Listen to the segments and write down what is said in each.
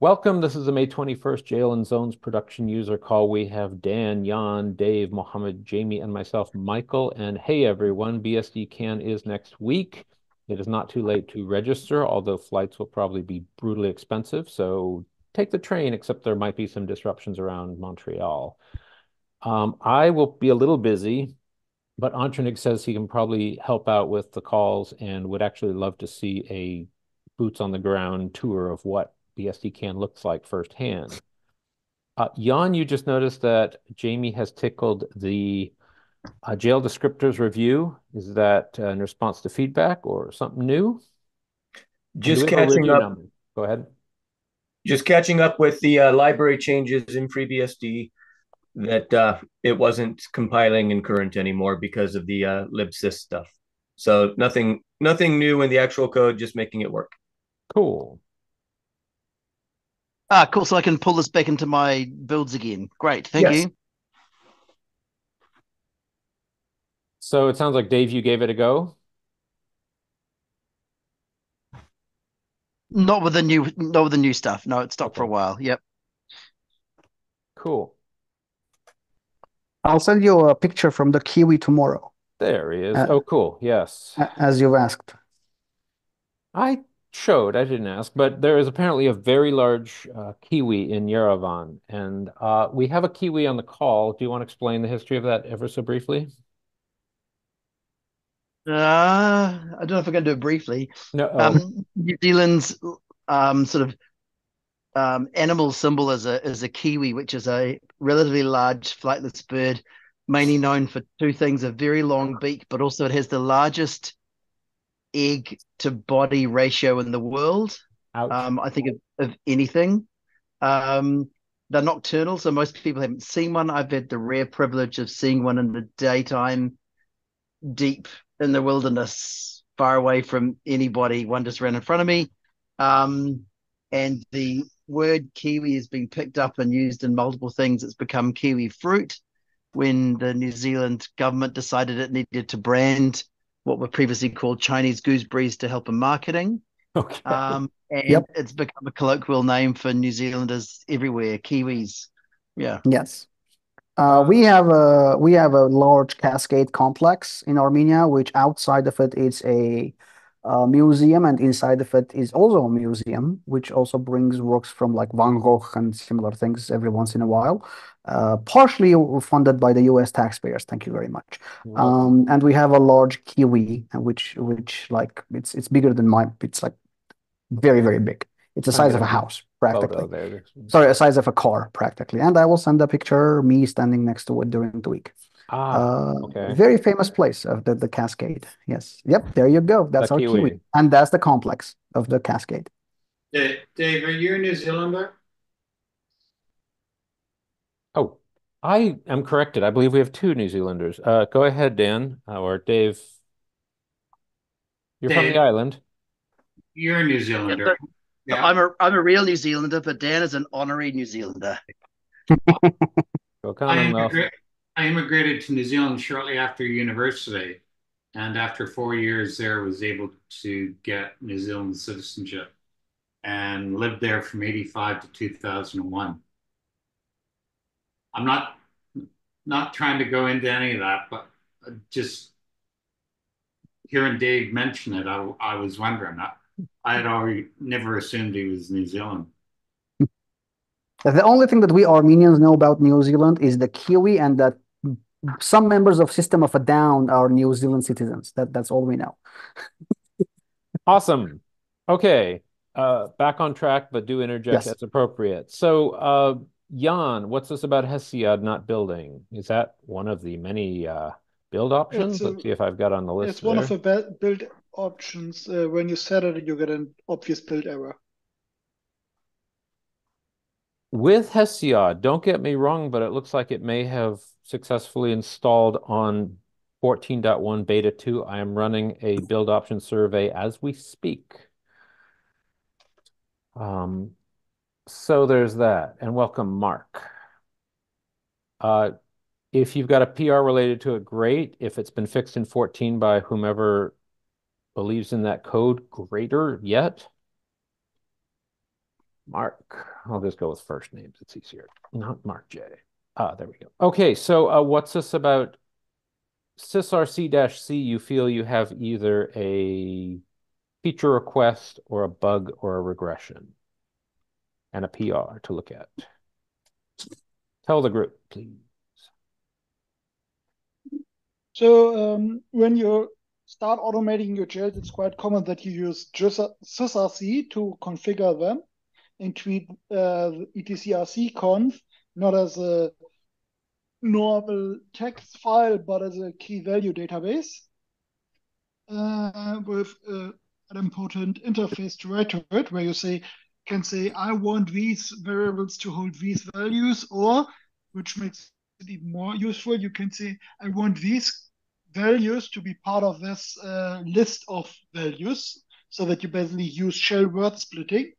Welcome. This is a May 21st Jail and Zones production user call. We have Dan, Jan, Dave, Mohammed, Jamie, and myself, Michael. And hey, everyone, BSDCan is next week. It is not too late to register, although flights will probably be brutally expensive. So take the train, except there might be some disruptions around Montreal. Um, I will be a little busy, but Antranik says he can probably help out with the calls and would actually love to see a boots on the ground tour of what BSDCan looks like firsthand. Uh, Jan, you just noticed that Jamie has tickled the uh, jail descriptors review. Is that uh, in response to feedback or something new? Just catching up. Number? Go ahead. Just catching up with the uh, library changes in FreeBSD that uh, it wasn't compiling in current anymore because of the uh, libsys stuff. So nothing, nothing new in the actual code, just making it work. Cool. Ah, cool. So I can pull this back into my builds again. Great. Thank yes. you. So it sounds like Dave, you gave it a go. Not with the new, not with the new stuff. No, it stopped okay. for a while. Yep. Cool. I'll send you a picture from the Kiwi tomorrow. There he is. Uh, oh, cool. Yes. As you've asked. I showed, I didn't ask, but there is apparently a very large uh, kiwi in Yerevan, and uh, we have a kiwi on the call. Do you want to explain the history of that ever so briefly? Uh, I don't know if I can do it briefly. No. Um, um, New Zealand's um, sort of um, animal symbol is a is a kiwi, which is a relatively large flightless bird, mainly known for two things: a very long beak, but also it has the largest egg to body ratio in the world. Um, I think of, of anything. Um, they're nocturnal, so most people haven't seen one. I've had the rare privilege of seeing one in the daytime, deep in the wilderness, far away from anybody. One just ran in front of me. Um, and the word kiwi has been picked up and used in multiple things. It's become kiwi fruit when the New Zealand government decided it needed to brand what were previously called Chinese gooseberries to help in marketing. Okay. Um, and yep. it's become a colloquial name for New Zealanders everywhere, Kiwis. Yeah. Yes. Uh, we have a we have a large cascade complex in Armenia, which outside of it is a uh, museum, and inside of it is also a museum, which also brings works from like Van Gogh and similar things every once in a while. Uh, partially funded by the U.S. taxpayers. Thank you very much. Um, and we have a large kiwi, which which like it's it's bigger than my. It's like very very big. It's the size of a house practically. Sorry, the size of a car practically. And I will send a picture me standing next to it during the week. Ah, uh, okay. Very famous place of the, the Cascade. Yes. Yep. There you go. That's the our kiwi. kiwi. And that's the complex of the Cascade. Dave, are you a New Zealander? Oh, I am corrected. I believe we have two New Zealanders. Uh, go ahead, Dan uh, or Dave. You're Dave, from the island. You're a New Zealander. Yeah. I'm a I'm a real New Zealander, but Dan is an honorary New Zealander. Go Commonwealth. I immigrated to New Zealand shortly after university, and after four years there, was able to get New Zealand citizenship, and lived there from '85 to 2001. I'm not not trying to go into any of that, but just hearing Dave mention it, I, I was wondering. I, I had already never assumed he was New Zealand. The only thing that we Armenians know about New Zealand is the kiwi and that some members of System of a Down are New Zealand citizens. That that's all we know. awesome. Okay. Uh, back on track, but do interject yes. as appropriate. So, uh, Jan, what's this about Hesiod not building? Is that one of the many uh, build options? A, Let's see if I've got on the list. It's there. one of the build options. Uh, when you set it, you get an obvious build error. With Hesiod, don't get me wrong, but it looks like it may have successfully installed on 14.1 beta 2. I am running a build option survey as we speak. Um, so there's that. And welcome, Mark. Uh, if you've got a PR related to it, great. If it's been fixed in 14 by whomever believes in that code, greater yet. Mark. I'll just go with first names. It's easier. Not Mark J. Ah, there we go. Okay, so uh, what's this about sysrc-c? You feel you have either a feature request or a bug or a regression and a PR to look at. Tell the group, please. So um, when you start automating your jails, it's quite common that you use sysrc to configure them and treat uh, etcrc conf not as a normal text file, but as a key value database uh, with uh, an important interface to write to it, where you say can say I want these variables to hold these values, or which makes it even more useful, you can say I want these values to be part of this uh, list of values, so that you basically use shell word splitting,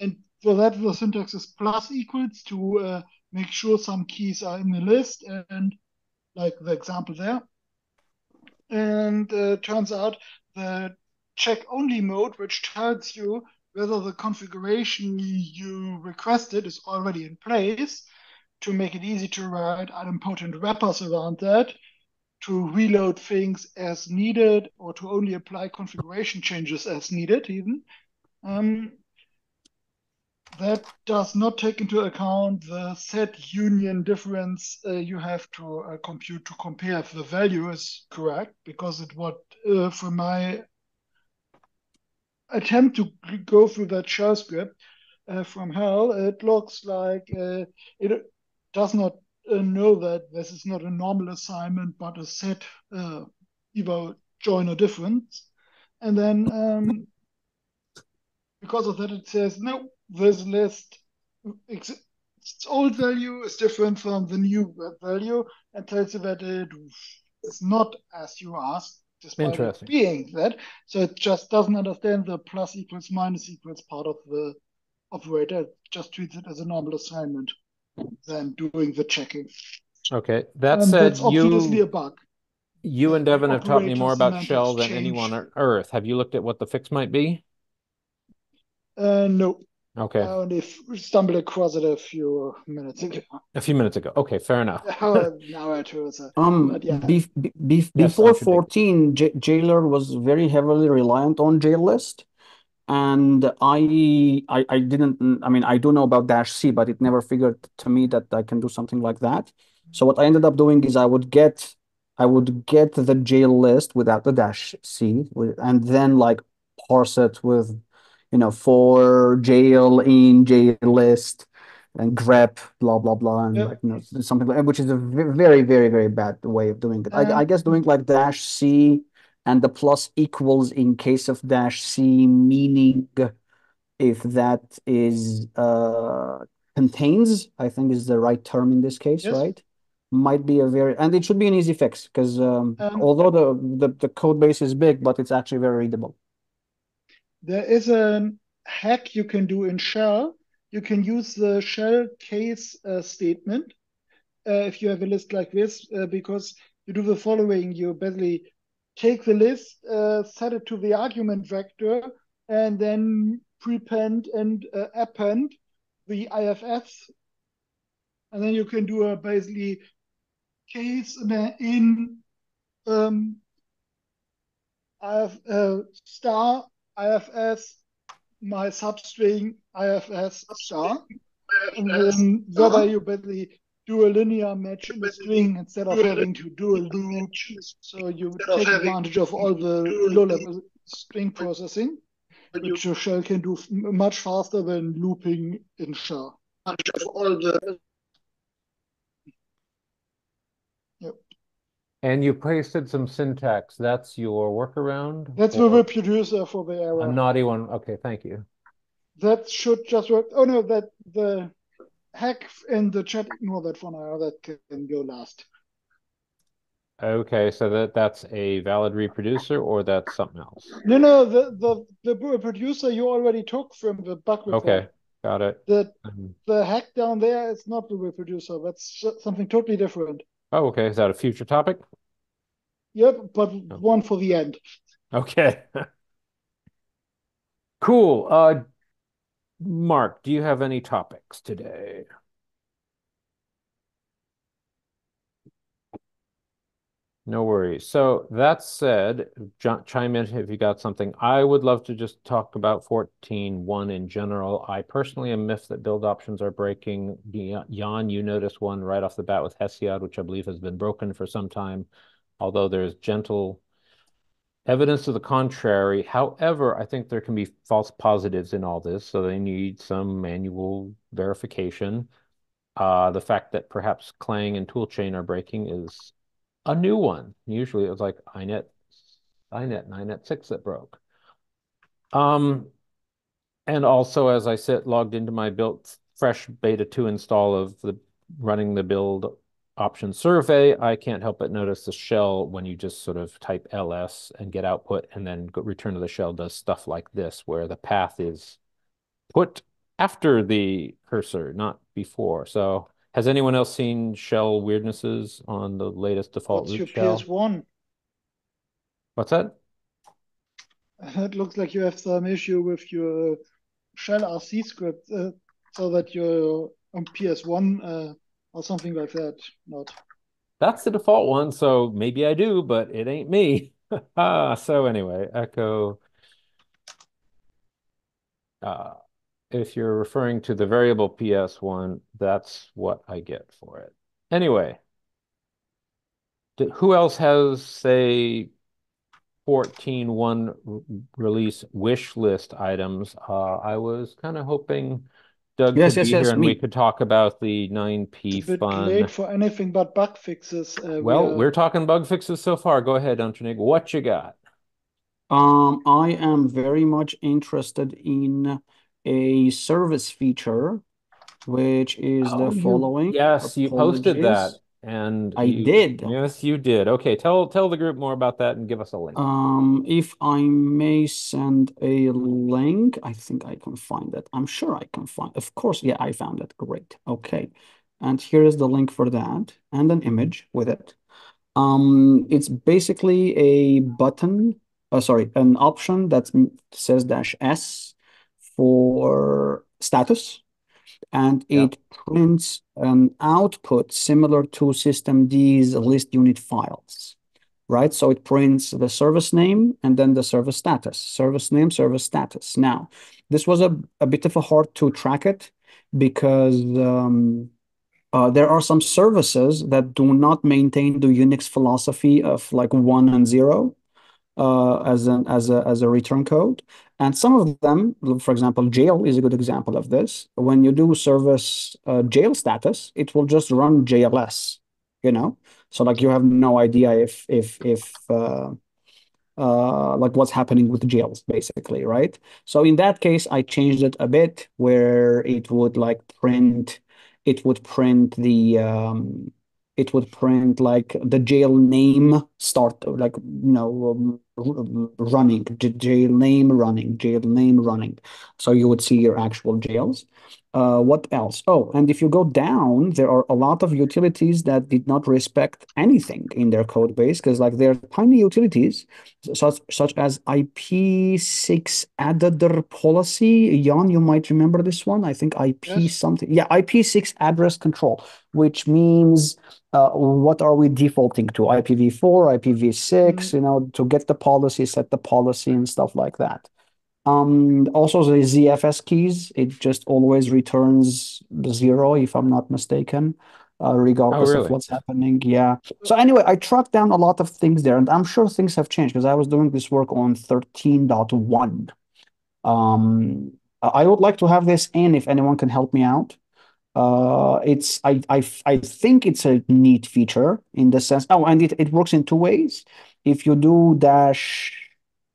and for that the syntax is plus equals to uh, make sure some keys are in the list and like the example there. And uh, turns out the check only mode, which tells you whether the configuration you requested is already in place to make it easy to write idempotent wrappers around that, to reload things as needed, or to only apply configuration changes as needed, even. Um, that does not take into account the set union difference uh, you have to uh, compute to compare if the value is correct, because it would, uh, from my attempt to go through that shell script uh, from hell, it looks like uh, it does not uh, know that this is not a normal assignment, but a set either join or difference. And then um, because of that, it says, no, this list, its old value is different from the new value and tells you that it is not as you asked, despite it being that. So it just doesn't understand the plus equals minus equals part of the operator. It just treats it as a normal assignment than doing the checking. Okay. That said, that's obviously you, a bug. You and Devin have taught me more about shell than anyone on Earth. Have you looked at what the fix might be? Uh, no. Okay. I only stumbled across it a few minutes ago. A few minutes ago. Okay, fair enough. now I two. Um, yeah. be, be, be, yes, before 14, J- Jailer was very heavily reliant on jail list. And I, I, I didn't, I mean, I do know about Dash C, but it never figured to me that I can do something like that. So what I ended up doing is I would get, I would get the jail list without the Dash C, and then like parse it with you know, for jail in jail list and grep, blah blah blah, and like you know something like which is a very very very bad way of doing it. I, I guess doing like dash c and the plus equals in case of dash c, meaning if that is uh contains, I think is the right term in this case, yes. right? Might be a very and it should be an easy fix because um, um, although the, the the code base is big, but it's actually very readable. There is a hack you can do in shell. You can use the shell case uh, statement uh, if you have a list like this, uh, because you do the following. You basically take the list, uh, set it to the argument vector, and then prepend and uh, append the IFS. And then you can do a basically case in um, IF, uh, star IFS, my substring IFS star, and then whether you basically do a linear match in the string instead of having to do a loop. So you take advantage of all the low-level string processing, which your shell can do much faster than looping in shell. All the And you pasted some syntax. That's your workaround? That's the reproducer for the error. A naughty one. Okay, thank you. That should just work. Oh no, that the hack in the chat, ignore that for now. That can go last. Okay, so that that's a valid reproducer or that's something else? No, no, the the, the reproducer you already took from the bug report. Okay, got it. The, um, the hack down there is not the reproducer. That's something totally different. Oh, okay. Is that a future topic? Yep, but oh. one for the end. Okay. cool. Uh, Mark, do you have any topics today? No worries. So that said, chime in if you got something. I would love to just talk about 14.1 in general. I personally am miffed that build options are breaking. Jan, you noticed one right off the bat with Hesiod, which I believe has been broken for some time, although there's gentle evidence to the contrary. However, I think there can be false positives in all this, so they need some manual verification. Uh, the fact that perhaps Clang and Toolchain are breaking is a new one. Usually it was like iNet, iNet, iNet 6 that broke. Um, and also, as I sit logged into my built fresh beta 2 install of the running the build option survey, I can't help but notice the shell when you just sort of type ls and get output and then go, return to the shell does stuff like this, where the path is put after the cursor, not before. So has anyone else seen shell weirdnesses on the latest default What's root your shell? PS1? What's that? It looks like you have some issue with your shell RC script, uh, so that you're on PS1 uh, or something like that. Not. That's the default one, so maybe I do, but it ain't me. so anyway, echo. Uh, if you're referring to the variable PS1, that's what I get for it. Anyway, who else has, say, 14.1 release wish list items? Uh, I was kind of hoping Doug yes, could yes, be yes, here and me. we could talk about the 9P It's a bit fun. late for anything but bug fixes. Uh, well, we are... we're talking bug fixes so far. Go ahead, Antranik. What you got? Um, I am very much interested in a service feature, which is Oh, the you- following. yes, you posted that, and I you- did. Yes, you did. Okay, tell tell the group more about that and give us a link. Um, if I may send a link, I think I can find it. I'm sure I can find. Of course, yeah, I found it. Great. Okay. And here is the link for that and an image with it. Um, it's basically a button, uh, sorry, an option that says dash S for status, and Yeah. it prints an output similar to systemd's list unit files, right? So it prints the service name and then the service status, service name, service status. Now, this was a, a bit of a hard to track it because um, uh, there are some services that do not maintain the Unix philosophy of like one and zero as an as a as a return code, and some of them, for example, jail is a good example of this. When you do service uh, jail status, it will just run JLS, you know. So like you have no idea if if if uh, uh, like what's happening with jails, basically, right? So in that case, I changed it a bit where it would like print, it would print the um, it would print like the jail name start like you know um, running jail name running jail name running. So you would see your actual jails uh, what else oh and if you go down there are a lot of utilities that did not respect anything in their code base because like they're tiny utilities such such as ip6 addr policy jan you might remember this one i think ip Yes. something yeah ip6 address control which means uh, what are we defaulting to? IPv4, IPv6, you know, to get the policy, set the policy and stuff like that. Um, also the ZFS keys, it just always returns zero, if I'm not mistaken, uh, regardless of what's happening. Yeah. So anyway, I tracked down a lot of things there, and I'm sure things have changed because I was doing this work on 13.1. Um, I would like to have this in if anyone can help me out. Uh, it's I, I I think it's a neat feature in the sense. Oh, and it, it works in two ways. If you do dash,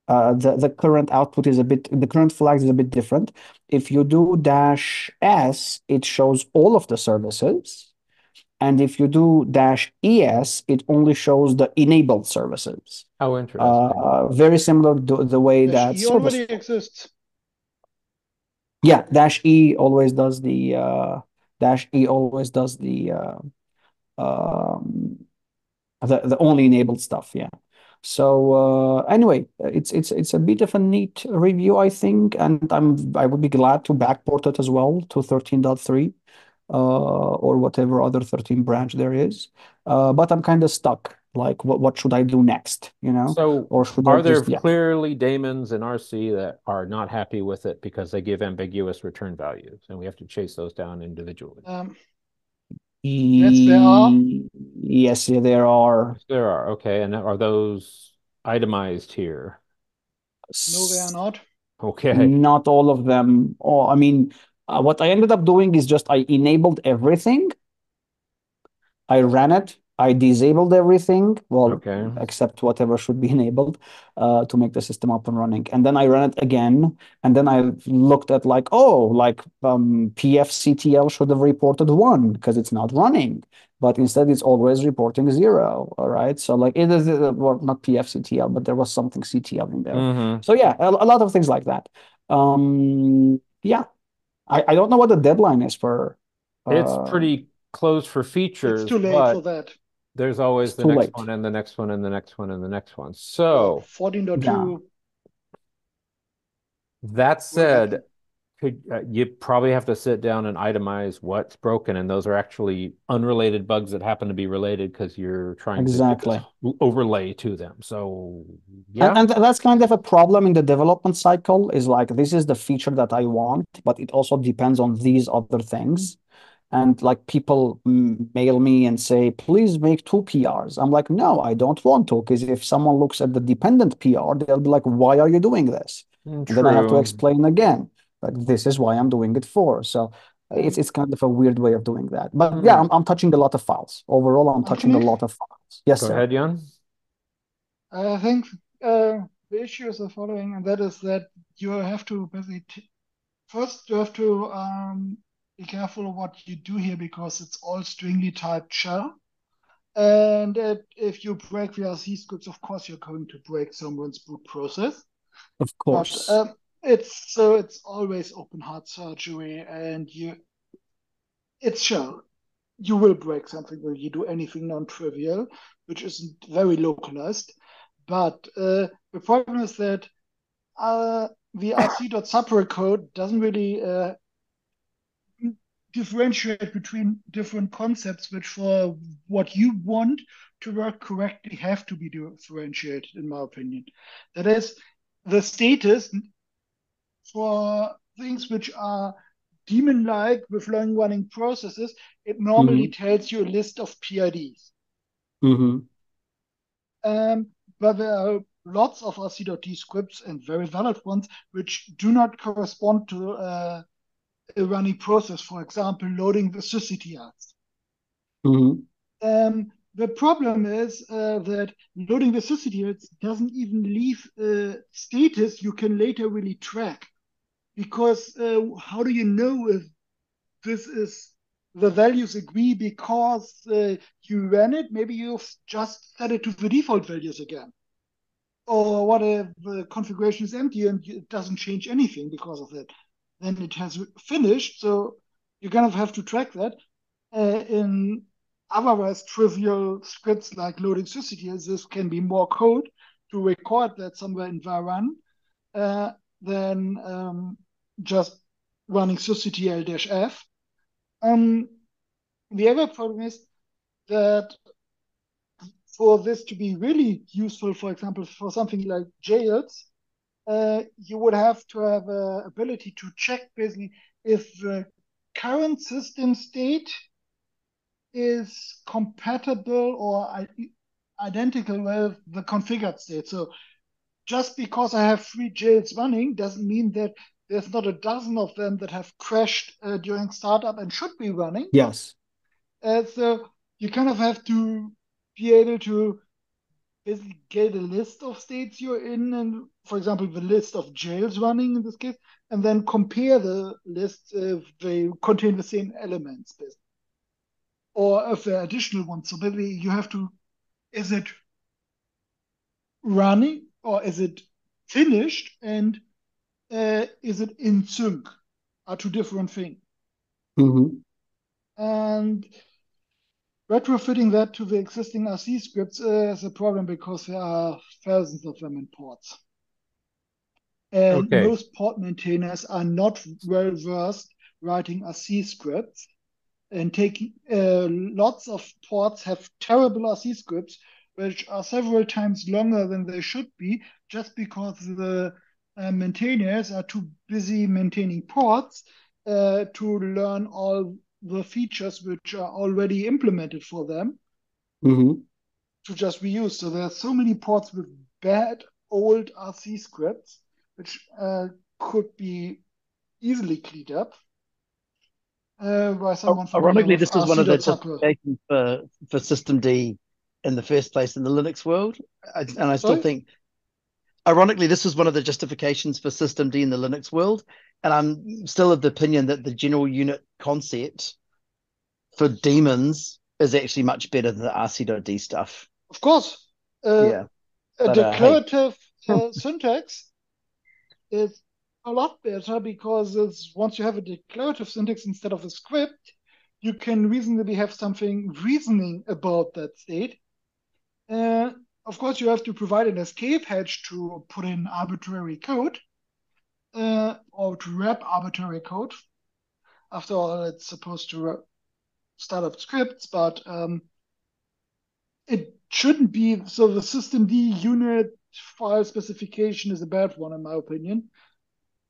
uh, the the current output is a bit the current flags is a bit different. If you do dash s, it shows all of the services, and if you do dash es, it only shows the enabled services. How interesting. Uh, very similar to the way that Dash E service. already exists. Yeah, dash E always does the uh, dash E always does the uh, um, the the only enabled stuff. Yeah. So uh, anyway, it's it's it's a bit of a neat review, I think, and I'm I would be glad to backport it as well to 13.3 uh, or whatever other 13 branch there is. Uh, but I'm kind of stuck. Like, what what should I do next? You know, So or should are I there just yeah. clearly daemons in RC that are not happy with it because they give ambiguous return values, and we have to chase those down individually? Um, Yes, there are. Yes, yeah, there are. There are, okay, and are those itemized here? no, they are not. Okay. Not all of them. Oh, I mean, uh, what I ended up doing is just I enabled everything. I ran it. I disabled everything, well, Okay. except whatever should be enabled, uh, to make the system up and running. And then I ran it again, and then I looked at like, oh, like um, PFCTL should have reported one because it's not running, but instead it's always reporting zero. All right, so like it is uh, well, not PFCTL, but there was something CTL in there. hmm So yeah, a, a lot of things like that. Um, yeah, I, I don't know what the deadline is for. It's uh, pretty close for features, It's too late but for that. There's always It's the next late. one and the next one and the next one and the next one. So 14.2 that said, could uh, you probably have to sit down and itemize what's broken, and those are actually unrelated bugs that happen to be related because you're trying to Exactly. this overlay to them. So And, yeah, and that's kind of a problem in the development cycle is like this is the feature that I want, but it also depends on these other things. And like people mail me and say, please make two PRs. I'm like, no, I don't want to, because if someone looks at the dependent PR, they'll be like, why are you doing this? Mm, And then I have to explain again, like this is why I'm doing it for. So it's it's kind of a weird way of doing that. But yeah, Hmm. I'm, I'm touching a lot of files. Overall, I'm touching a lot of files. Yes, Go sir. ahead, Jan. I think uh, the issue is the following, and that is that you have to basically t first you have to um, be careful of what you do here because it's all stringly typed shell. And uh, if you break VRC scripts, of course you're going to break someone's boot process. Of But course. um, it's so it's always open heart surgery, and you it's shell. You will break something when you do anything non-trivial, which isn't very localized. But uh, the problem is that uh, the rc.subr code doesn't really uh, differentiate between different concepts, which for what you want to work correctly have to be differentiated, in my opinion. That is, the status for things which are demon like with long-running processes, it normally tells you a list of PIDs. hmm Um, but there are lots of RC.D scripts and very valid ones which do not correspond to uh, a running process. For example, loading the sysctls. hmm Um, the problem is uh, that loading the sysctls doesn't even leave a status you can later really track. Because uh, how do you know if this is the values agree because uh, you ran it? Maybe you've just set it to the default values again. Or what if the configuration is empty and it doesn't change anything because of that? Then it has finished. So you kind of have to track that. Uh, in otherwise trivial scripts like loading sysctls, this can be more code to record that somewhere in var run uh, than um, just running sysctl-f. Um, the other problem is that for this to be really useful, for example, for something like jails, uh, you would have to have a ability to check basically if the current system state is compatible or identical with the configured state. So just because I have three jails running doesn't mean that there's not a dozen of them that have crashed uh, during startup and should be running. Yes. Uh, so you kind of have to be able to basically get a list of states you're in, and for example, the list of jails running in this case, and then compare the list if they contain the same elements, basically. or if there are additional ones. So maybe you have to is it running or is it finished, and uh, is it in sync? Are two different things. hmm And retrofitting that to the existing RC scripts is a problem because there are thousands of them in ports. And Okay. most port maintainers are not well versed writing RC scripts and taking uh, lots of ports have terrible RC scripts which are several times longer than they should be just because the uh, maintainers are too busy maintaining ports uh, to learn all the features which are already implemented for them hmm to just reuse. So there are so many ports with bad old RC scripts which uh, could be easily cleaned up uh, by someone. familiar Ironically, this was one of the justifications for for System D in the first place in the Linux world, I, and I still Sorry? think. Ironically, this was one of the justifications for System D in the Linux world, and I'm still of the opinion that the general unit concept for daemons is actually much better than the RC.D stuff. Of course, uh, yeah, a uh, hey. declarative uh, syntax is a lot better because once you have a declarative syntax instead of a script, you can reasonably have something reasoning about that state. Uh, of course, you have to provide an escape hatch to put in arbitrary code uh, or to wrap arbitrary code. After all, it's supposed to start up scripts, but um, it shouldn't be so the system D unit file specification is a bad one in my opinion.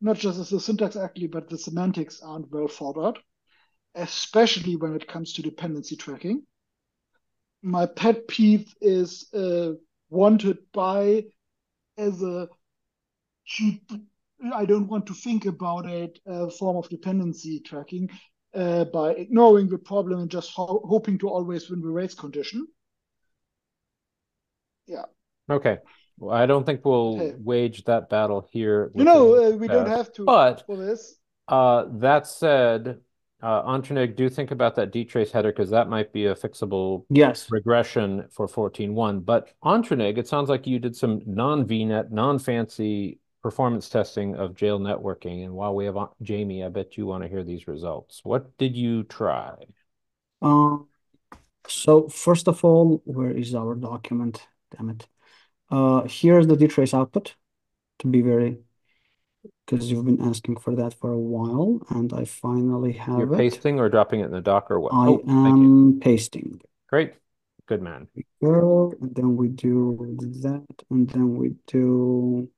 Not just as the syntax actually, but the semantics aren't well thought out, especially when it comes to dependency tracking. My pet peeve is uh, wanted by as a cheap, I don't want to think about it, uh, form of dependency tracking uh, by ignoring the problem and just ho- hoping to always win the race condition. Yeah. Okay. Well, I don't think we'll Okay. wage that battle here. You know, uh, we don't have to But for this. uh, that said, uh, Antranik, do think about that dtrace header because that might be a fixable Yes. regression for 14.1. But Antranik, it sounds like you did some non-VNet, non-fancy performance testing of jail networking. And while we have uh, Jamie, I bet you want to hear these results. What did you try? Uh, so first of all, where is our document? Damn it. Uh, here's the dtrace output to be very, because you've been asking for that for a while, and I finally have You're it. pasting or dropping it in the Docker? What? I Oh, am pasting. Great. Good man. Go, and then we do that, and then we do,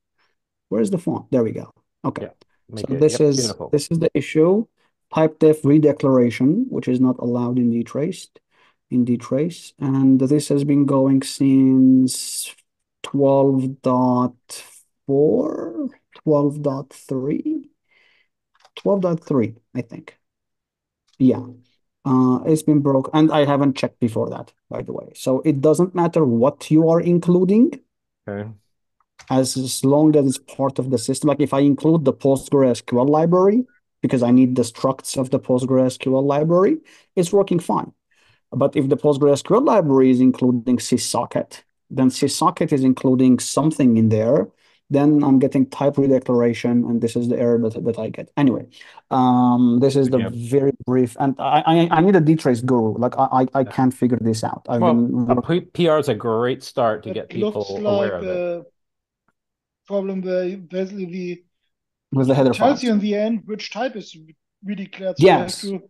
where's the font? There we go. Okay. Yeah. Make So it, this yep, is beautiful. this is the issue. Type def redeclaration, which is not allowed in dtrace, in dtrace, and this has been going since 12.4, 12.3, 12.3, I think. Yeah. Uh, it's been broke, and I haven't checked before that, by the way. So it doesn't matter what you are including, Okay. as, as long as it's part of the system. Like if I include the PostgreSQL library, because I need the structs of the PostgreSQL library, it's working fine. But if the PostgreSQL library is including syssocket, then syssocket is including something in there, then I'm getting type redeclaration, and this is the error that, that I get. Anyway, um, this is the Yeah. very brief, and I, I I need a dtrace guru. Like I I, I can't figure this out. I've Well, been a working. P- PR is a great start to get It looks people like aware of it. problem where basically the with the header tells files. you in the end which type is redeclared. So you have Yes. to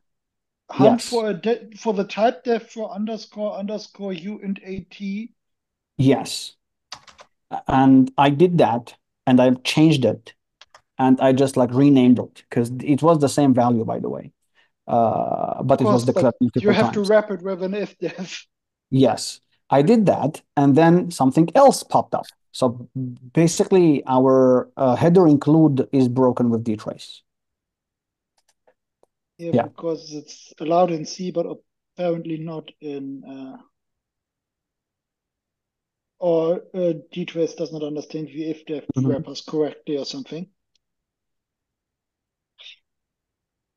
hunt Yes. for a de for the type def for underscore underscore u and at. Yes. And I did that and I changed it and I just like renamed it because it was the same value, by the way. Uh, but it was course, declared You multiple have to wrap it with an if def. Yes, I did that, and then something else popped up. So basically, our uh, header include is broken with dtrace. Yeah, Yeah. because it's allowed in C, but apparently not in uh, or uh, dtrace does not understand the if def Mhm. wrappers correctly or something.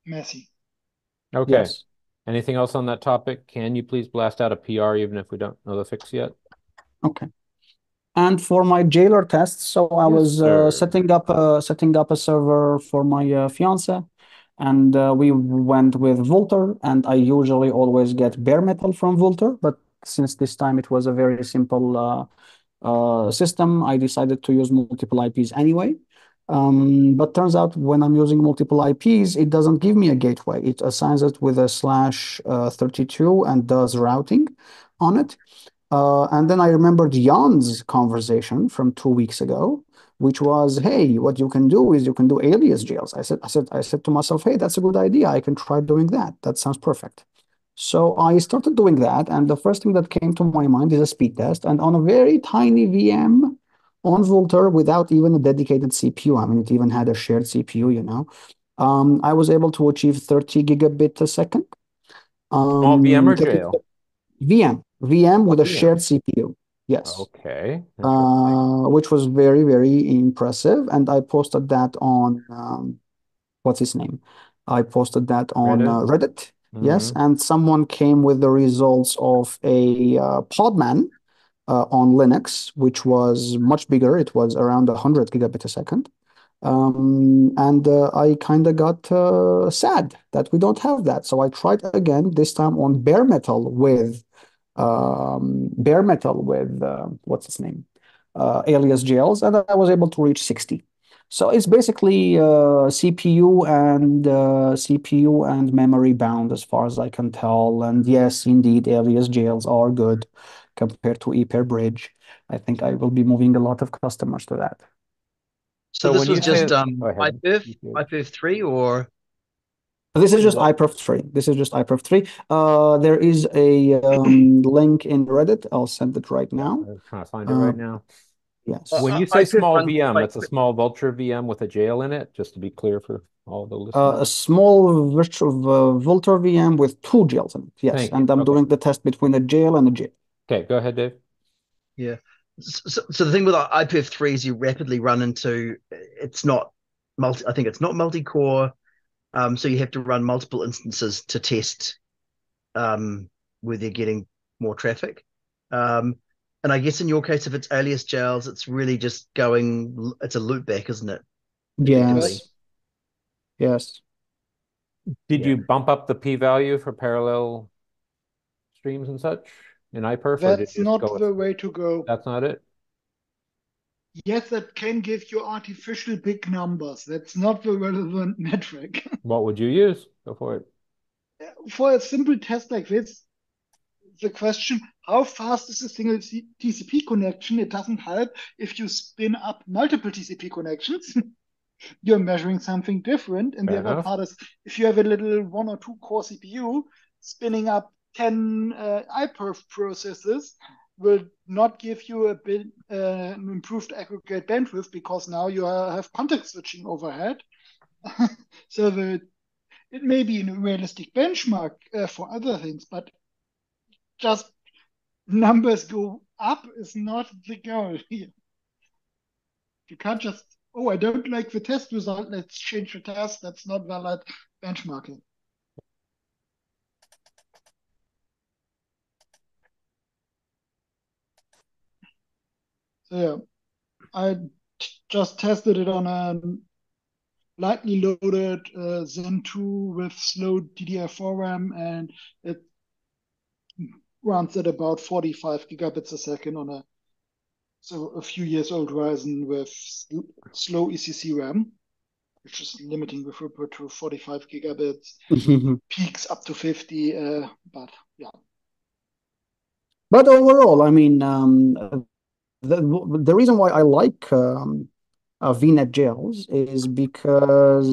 Messy. Okay. Yes. Anything else on that topic? Can you please blast out a PR even if we don't know the fix yet? Okay. And for my jailer test, so I Yes, was uh, setting up a setting up a server for my uh, fiance. and uh, we went with Vultr, and I usually always get bare metal from Vultr, but since this time it was a very simple uh, uh, system, I decided to use multiple IPs anyway. Um, but turns out when I'm using multiple IPs, it doesn't give me a gateway. It assigns it with a slash uh, 32 and does routing on it. Uh, and then I remembered Jan's conversation from two weeks ago, which was, hey, what you can do is you can do alias jails. I said, I said, I said to myself, hey, that's a good idea. I can try doing that. That sounds perfect. So I started doing that, and the first thing that came to my mind is a speed test. And on a very tiny VM on Vultr without even a dedicated CPU, I mean, it even had a shared CPU, you know, um, I was able to achieve 30 gigabit a second. Um, Small VM or jail? VM, VM with a VM. shared CPU. Yes. Okay. Uh, which was very, very impressive. And I posted that on, um, what's his name? I posted that on Reddit. Uh, Reddit. Mm-hmm. Yes. And someone came with the results of a uh, Podman uh, on Linux, which was much bigger. It was around 100 gigabit a second. Um, and uh, I kind of got uh, sad that we don't have that. So I tried again, this time on bare metal with um, bare metal with uh, what's its name, uh, alias jails, and I was able to reach 60. So it's basically uh, CPU and uh, CPU and memory bound as far as I can tell. And yes, indeed, alias jails are good compared to ePair Bridge. I think I will be moving a lot of customers to that. So, so this was just um, iPerf, iPerf 3 or this is just iPerf 3. This is just iPerf 3. Uh, there is a um, link in Reddit. I'll send it right now. I'm trying to find it uh, right now. Yes. When you say small VM, it's a small Vultr VM with a jail in it, just to be clear for all the listeners. Uh, a small virtual uh, Vultr VM with two jails in it. Yes, Thank and. I'm okay. doing the test between a jail and a jail. Okay, go ahead, Dave. Yeah. So, so the thing with iPerf 3 is you rapidly run into it's not multi. I think it's not multi-core um, so you have to run multiple instances to test um, where they're getting more traffic. Um, and I guess in your case, if it's alias jails, it's really just going, it's a loopback, isn't it? Yes. Yes. Did yeah. you bump up the p value for parallel streams and such in iPerf? That's not the way to go. That's not it? yes, that can give you artificial big numbers. That's not the relevant metric. what would you use? Go for it. For a simple test like this, the question, how fast is a single TCP connection? It doesn't help if you spin up multiple TCP connections. You're measuring something different. And Fair the other part is if you have a little one or two core CPU spinning up 10 uh, iPerf processes, will not give you a bit uh, an improved aggregate bandwidth because now you have context switching overhead. so the it may be a realistic benchmark uh, for other things, but just numbers go up is not the goal here. You can't just, oh, I don't like the test result, let's change the test. That's not valid benchmarking. So yeah, I just tested it on a lightly loaded uh, Zen 2 with slow DDR4 RAM, and it runs at about 45 gigabits a second on a so a few years old Ryzen with slow ECC RAM, which is limiting the throughput to 45 gigabits, peaks up to 50. Uh, but yeah. But overall, I mean, um, the, the reason why I like um, uh, VNet jails is because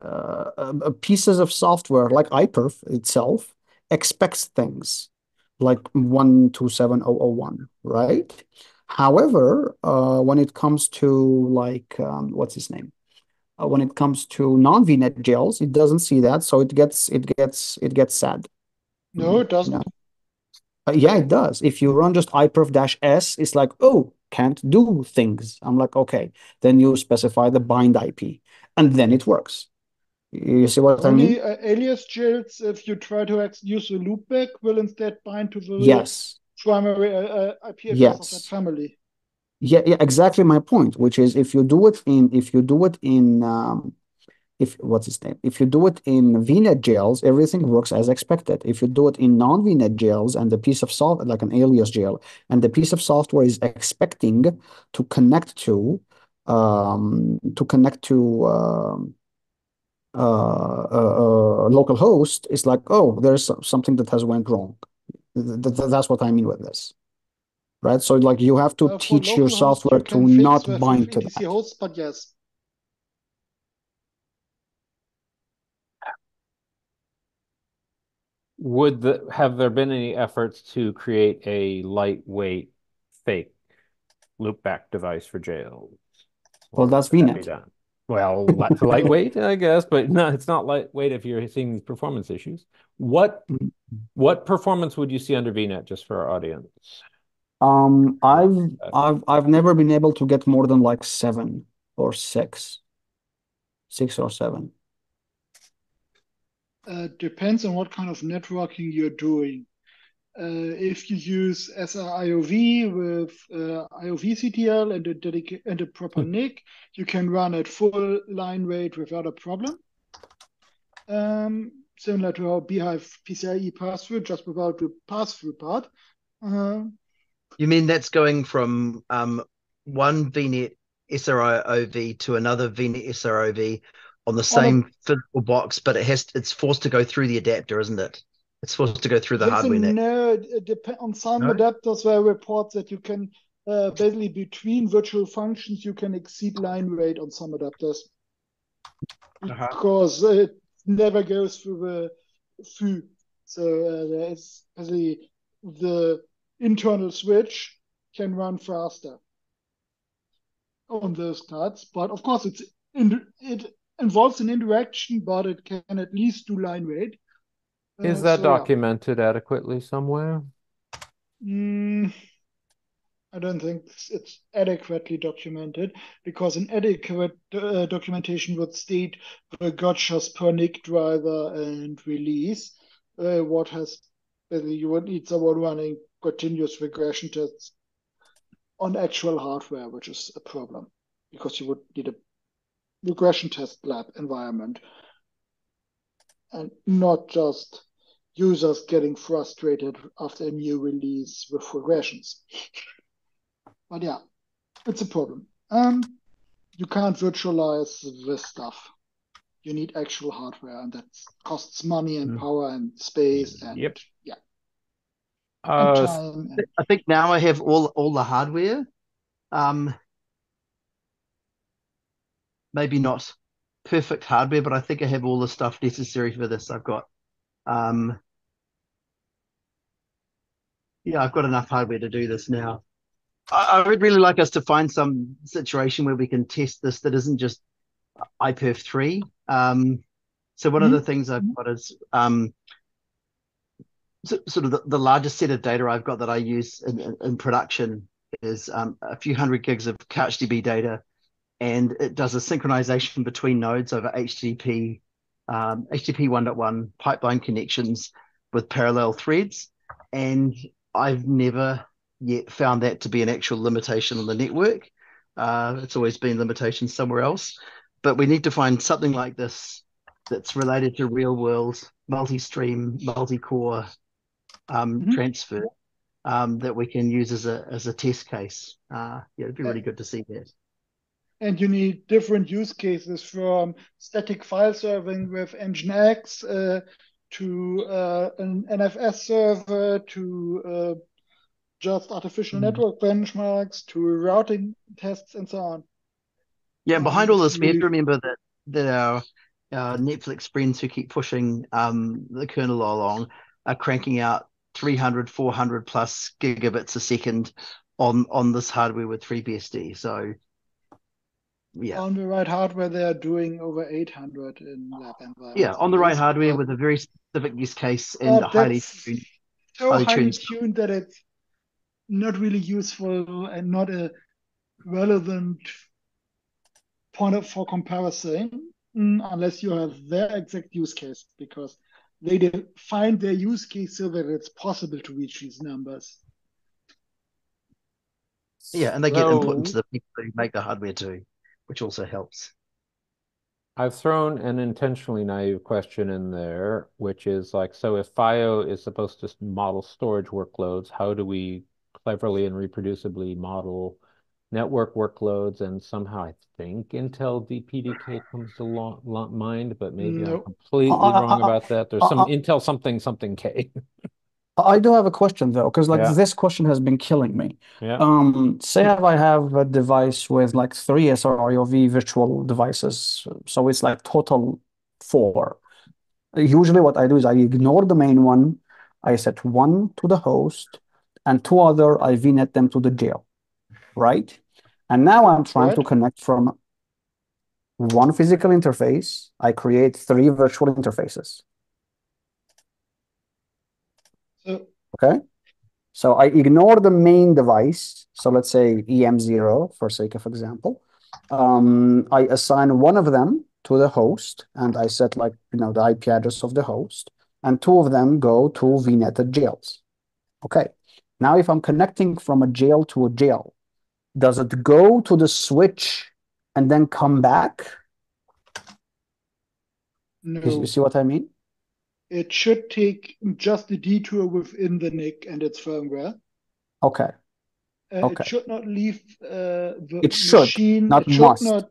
uh, uh, pieces of software like iPerf itself expects things like 127001, right? However, uh, when it comes to like, um, what's his name? Uh, when it comes to non-VNet jails, it doesn't see that, so it gets it gets it gets sad. No, it doesn't. Uh, yeah, it does. If you run just iperf-s, it's like, oh, can't do things. I'm like, okay, then you specify the bind IP, and then it works. You see what Only, I mean? Uh, alias jails, if you try to use a loopback, will instead bind to the yes primary uh, uh IP address yes. of that family. Yeah, yeah, exactly my point. Which is, if you do it in, if you do it in, um, if what's his name? If you do it in VNet jails, everything works as expected. If you do it in non-VNet jails and the piece of software, like an alias jail, and the piece of software is expecting to connect to um, to connect to um, local host, it's like, oh, there's something that has went wrong. Th th that's what I mean with this right? So like you have to Uh, teach your software you to not bind to etc that. host, but yes. Would the have there been any efforts to create a lightweight fake loopback device for jails? Well, that's could that be VNet. done? Well, li- lightweight, I guess, but no, it's not lightweight if you're seeing these performance issues. What what performance would you see under VNet, just for our audience? Um, I've I've I've never been able to get more than like seven or six, six or seven. Uh, depends on what kind of networking you're doing. Uh, if you use SRIOV with uh, IOV-CTL and a dedica- and a proper Hmm. NIC, you can run at full line rate without a problem. Um, similar to our bhyve PCIe pass-through, just without the pass-through part. Uh, You mean that's going from um, one VNet SRIOV to another VNet SRIOV on the on a same physical box, but it has it's forced to go through the adapter, isn't it? It's supposed to go through the Yes hardware and no, it depends on some No? adapters where reports that you can uh, basically between virtual functions you can exceed line rate on some adapters Uh-huh. because it never goes through the foo. So uh, there is basically the internal switch can run faster on those cards, but of course it's in, it involves an interaction, but it can at least do line rate. Is Uh, that documented adequately somewhere? Mm, I don't think it's, it's adequately documented because an adequate uh, documentation would state the gotchas per NIC driver and release. Uh, what has basically you would need someone running continuous regression tests on actual hardware, which is a problem because you would need a regression test lab environment and not just users getting frustrated after a new release with regressions. But yeah, it's a problem. Um, you can't virtualize this stuff. You need actual hardware, and that costs money and Mm. power and space and Yep. yeah, Uh, time. And, I think now I have all all the hardware. Um, maybe not perfect hardware, but I think I have all the stuff necessary for this. I've got um, yeah, I've got enough hardware to do this now. I, I would really like us to find some situation where we can test this that isn't just iPerf 3. Um, so one of the things I've got is um, so, sort of the, the largest set of data I've got that I use in, in, in production is um, a few hundred gigs of CouchDB data, and it does a synchronization between nodes over HTTP, um, HTTP 1.1 pipeline connections with parallel threads. And I've never yet found that to be an actual limitation on the network. Uh, it's always been limitations somewhere else. But we need to find something like this that's related to real world multi-stream, multi-core um, Mhm. transfer um, that we can use as a as a test case. Uh, yeah, it'd be really good to see that. and you need different use cases from static file serving with Nginx uh, to uh, an NFS server to uh, just artificial Mhm. network benchmarks to routing tests and so on. Yeah, and behind all this, we have to remember that that our, our Netflix friends who keep pushing um, the kernel along are cranking out 300, 400 plus gigabits a second on on this hardware with FreeBSD. So, yeah, On the right hardware, they are doing over 800 in lab environments. yeah, on the right hardware with a very specific use case and but highly tuned. so highly highly tuned. tuned that it's not really useful and not a relevant point of, for comparison mm, unless you have their exact use case because they define their use case so that it's possible to reach these numbers. Yeah, and they get input so the people who make the hardware too, which also helps. I've thrown an intentionally naive question in there, which is like, so if FIO is supposed to model storage workloads, how do we cleverly and reproducibly model network workloads? And somehow I think Intel DPDK comes to mind, but maybe I'm completely wrong about that. There's some uh-uh. Intel something something K. I do have a question though, because like Yeah. this question has been killing me. Yeah. Um, say if I have a device with like three SR-IOV virtual devices, so it's like total four. Usually what I do is I ignore the main one, I set one to the host, and two other I VNet them to the jail, right? And now I'm trying to connect from one physical interface. I create three virtual interfaces. So Okay. So I ignore the main device. So let's say EM0 for sake of example. Um, I assign one of them to the host and I set like, you know, the IP address of the host and two of them go to VNetted jails. Okay. Now if I'm connecting from a jail to a jail, does it go to the switch and then come back? You, you see what I mean? It should take just a detour within the NIC and its firmware. Okay. Uh, Okay. It should not leave uh, the It should, machine. not It should must. not.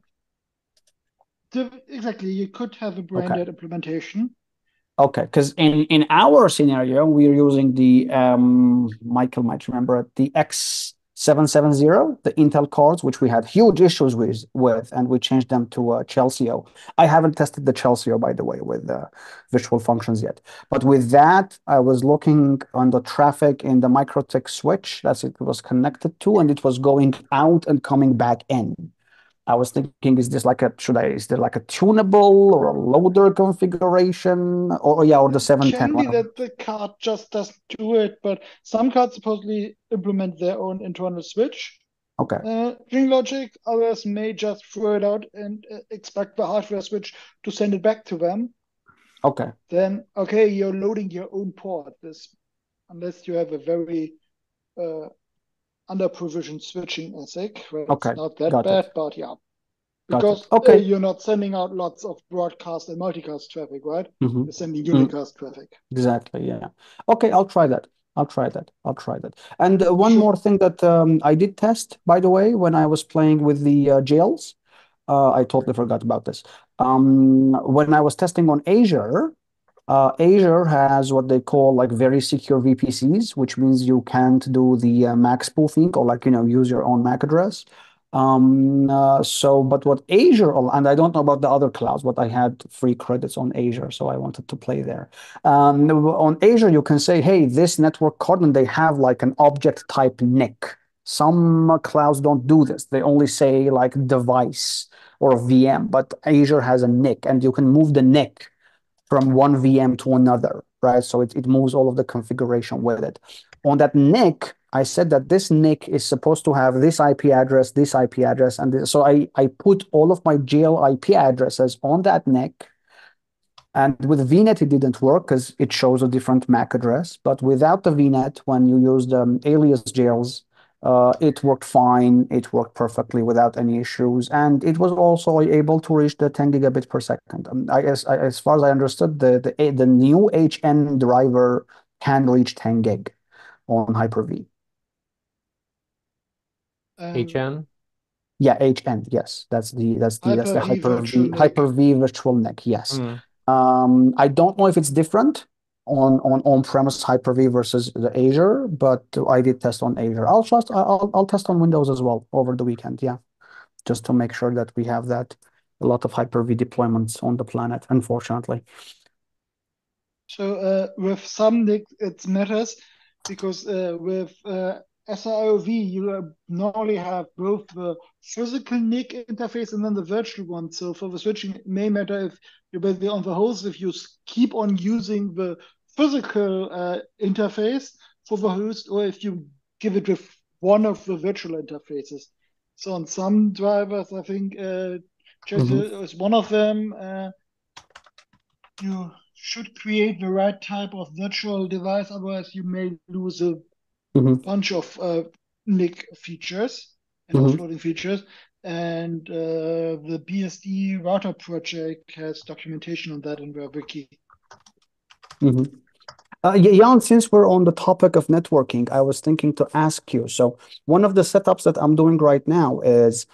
Exactly. You could have a branded implementation. Okay, because in in our scenario, we're using the um Michael might remember it, the X770, the Intel cards, which we had huge issues with with, and we changed them to uh, Chelsio. I haven't tested the Chelsio, by the way, with uh, visual functions yet. But with that, I was looking on the traffic in the MikroTik switch that it was connected to, and it was going out and coming back in. I was thinking, is this like a should I is there like a tunable or a loader configuration or yeah or the It 710 can be that the card just doesn't do it, but some cards supposedly implement their own internal switch. Okay, Uh, Ring Logic, others may just throw it out and uh, expect the hardware switch to send it back to them. okay, Then, okay, you're loading your own port. This, unless you have a very uh, under provisioned switching ASIC, where it's Okay, not that got it. bad, but yeah. Because Okay. uh, you're not sending out lots of broadcast and multicast traffic, right? Mhm. You're sending Mm. unicast traffic. Exactly. Yeah. Okay, I'll try that. I'll try that. I'll try that. And uh, one more thing that um, I did test, by the way, when I was playing with the uh, jails. Uh, I totally forgot about this. Um, when I was testing on Azure, uh, Azure has what they call like very secure VPCs, which means you can't do the uh, MAC spoofing or like, you know, use your own MAC address. Um, uh, so, but what Azure, and I don't know about the other clouds, but I had free credits on Azure, so I wanted to play there. Um, on Azure, you can say, hey, this network card, and they have like an object type NIC. Some clouds don't do this. They only say like device or VM, but Azure has a NIC, and you can move the NIC from one VM to another, right? So it, it moves all of the configuration with it. On that NIC, I said that this NIC is supposed to have this IP address, this IP address, and this. so I, I put all of my jail IP addresses on that NIC. And with VNet, it didn't work because it shows a different MAC address. But without the VNet, when you use the um, alias jails, it worked fine. It worked perfectly without any issues, and it was also able to reach the 10 gigabit per second. Um, I, as, I, as far as I understood, the, the the new HN driver can reach 10 gig on Hyper-V. Um, HN? Yeah, HN. Yes, that's the that's the that's the Hyper-V virtual Hyper-V virtual NIC. Yes. Mm. Um, I don't know if it's different on on on-premise Hyper-V versus the Azure, but I did test on Azure. I'll trust I'll I'll test on Windows as well over the weekend. Yeah, just to make sure that we have that a lot of Hyper-V deployments on the planet. Unfortunately. So uh, with some NIC, it matters because uh, with uh, SIOV, you normally have both the physical NIC interface and then the virtual one. So for the switching, it may matter if you're basically on the host, if you keep on using the physical uh, interface for the host, or if you give it with one of the virtual interfaces. So on some drivers, I think uh, Chelsio is one of them. Uh, you should create the right type of virtual device, otherwise you may lose a Mhm. bunch of uh, NIC features and Mhm. offloading features. and uh, the BSD router project has documentation on that in their wiki. Mm-hmm. Uh, Jan, since we're on the topic of networking, I was thinking to ask you. So one of the setups that I'm doing right now is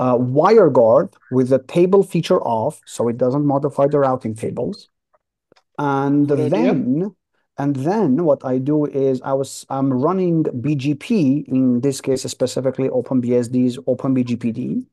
uh, WireGuard with the table feature off, so it doesn't modify the routing tables. And Good idea. And then what I do is I was I'm running BGP in this case specifically OpenBSD's OpenBGPD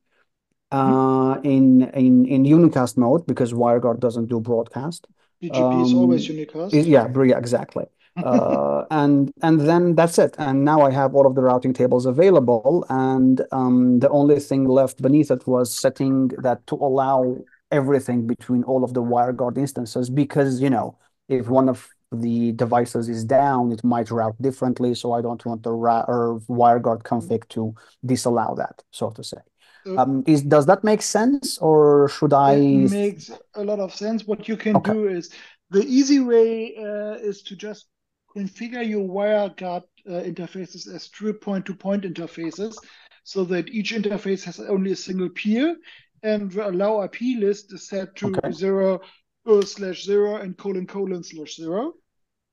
uh, in in in unicast mode because WireGuard doesn't do broadcast. BGP is always Um, unicast. is- Yeah, yeah, exactly. Uh, and and then that's it. And now I have all of the routing tables available, and um, the only thing left beneath it was setting that to allow everything between all of the WireGuard instances because, you know, if one of the devices is down, it might route differently. So I don't want the ra or WireGuard config to disallow that, so to say. Um, is does that make sense, or should I? It makes a lot of sense. What you can Okay. do is the easy way uh, is to just configure your WireGuard uh, interfaces as true point-to-point interfaces so that each interface has only a single peer and allow IP list is set to Okay. zero slash zero and colon colon slash zero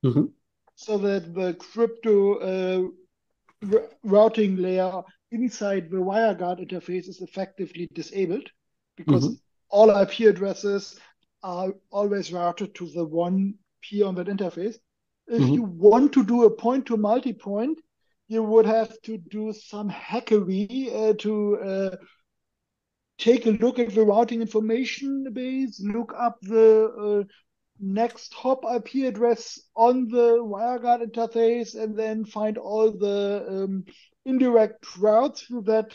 Mhm. so that the crypto uh, routing layer inside the WireGuard interface is effectively disabled because Mhm. all IP addresses are always routed to the one peer on that interface. If Mhm. you want to do a point to multi-point, you would have to do some hackery uh, to uh, take a look at the routing information base, look up the uh, next hop IP address on the WireGuard interface, and then find all the um, indirect routes through that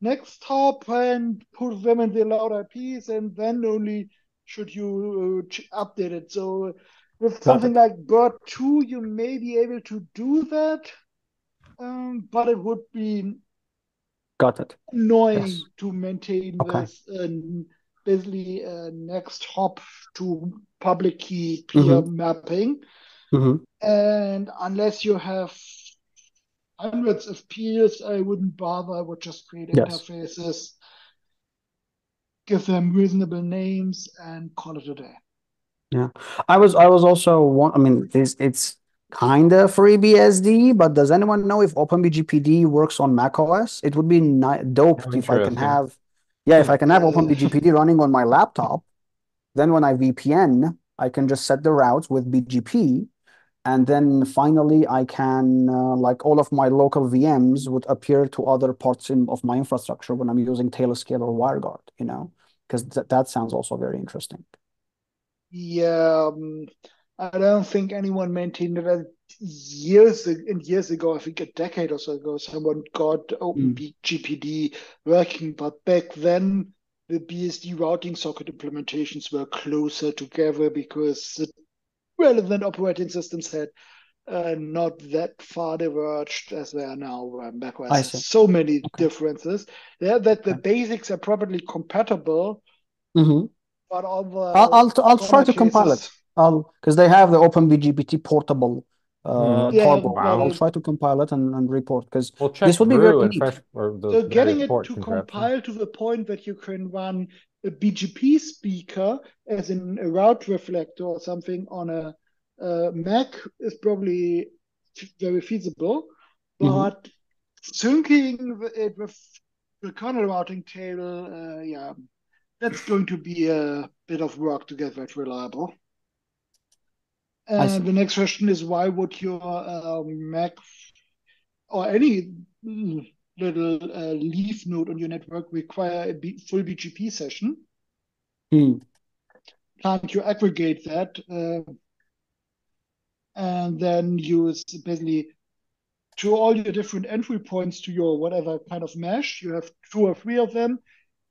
next hop and put them in the allowed IPs, and then only should you uh, update it. So with something like Bird 2, you may be able to do that, um, but it would be Got it. annoying Yes. to maintain Okay. this basically uh, next hop to public key peer mapping. hmm And unless you have hundreds of peers, I wouldn't bother. I would just create Yes. interfaces, give them reasonable names, and call it a day. Yeah, I was I was also one. I mean, this it's kind of FreeBSD, but does anyone know if OpenBGPD works on macOS? It would be ni dope if I can have, yeah, if I can have OpenBGPD running on my laptop. Then when I VPN, I can just set the routes with BGP, and then finally I can uh, like all of my local VMs would appear to other parts in, of my infrastructure when I'm using Tailscale or WireGuard, you know, because th that sounds also very interesting. Yeah, um, I don't think anyone maintained it. Uh, Years and years ago, I think a decade or so ago, someone got OpenBGPD working, but back then the BSD routing socket implementations were closer together because the relevant operating systems had uh, not that far diverged as they are now. MacOS I so many Okay. differences. Yeah, that the Okay. basics are probably compatible, Mhm. but all the I'll I'll I'll try to compile it. Cases. I'll because they have the OpenBGPD portable uh Mhm. Yeah, cargo. Wow. I'll try to compile it and, and report because We'll this would be very Brew and neat. Fresh or So getting it to compile to the point that you can run a BGP speaker as in a route reflector or something on a, uh Mac is probably very feasible, Mhm. but syncing the- it with the kernel routing table, uh, yeah, that's going to be a bit of work to get that reliable. And the next question is why would your uh, Mac or any little uh, leaf node on your network require a B full BGP session? Hmm. Can't you aggregate that uh, and then use basically to all your different entry points to your whatever kind of mesh? You have two or three of them,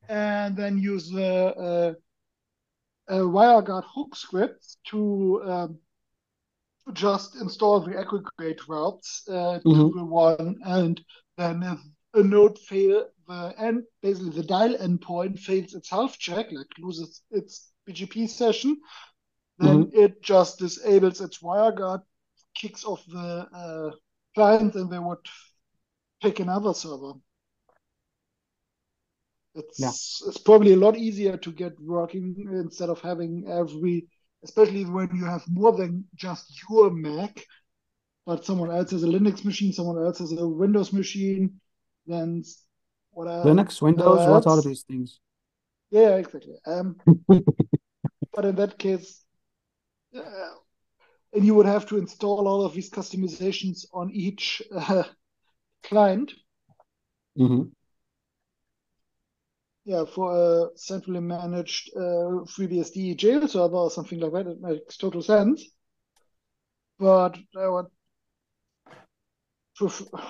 and then use the uh, uh, WireGuard hook scripts to um, just install the aggregate routes uh, to Mhm. the one, and then if a node fail, the end basically the dial endpoint fails its health check, like loses its BGP session, then it just disables its WireGuard, kicks off the uh, client, and they would pick another server. It's yeah. it's probably a lot easier to get working instead of having every, especially when you have more than just your Mac, but someone else has a Linux machine, someone else has a Windows machine, then what else? Linux, Windows, what are these things? Yeah, exactly. Um, but in that case, uh, and you would have to install all of these customizations on each uh, client. Mm-hmm. Yeah, for a centrally managed uh, FreeBSD jail server or something like that, it makes total sense. But I would,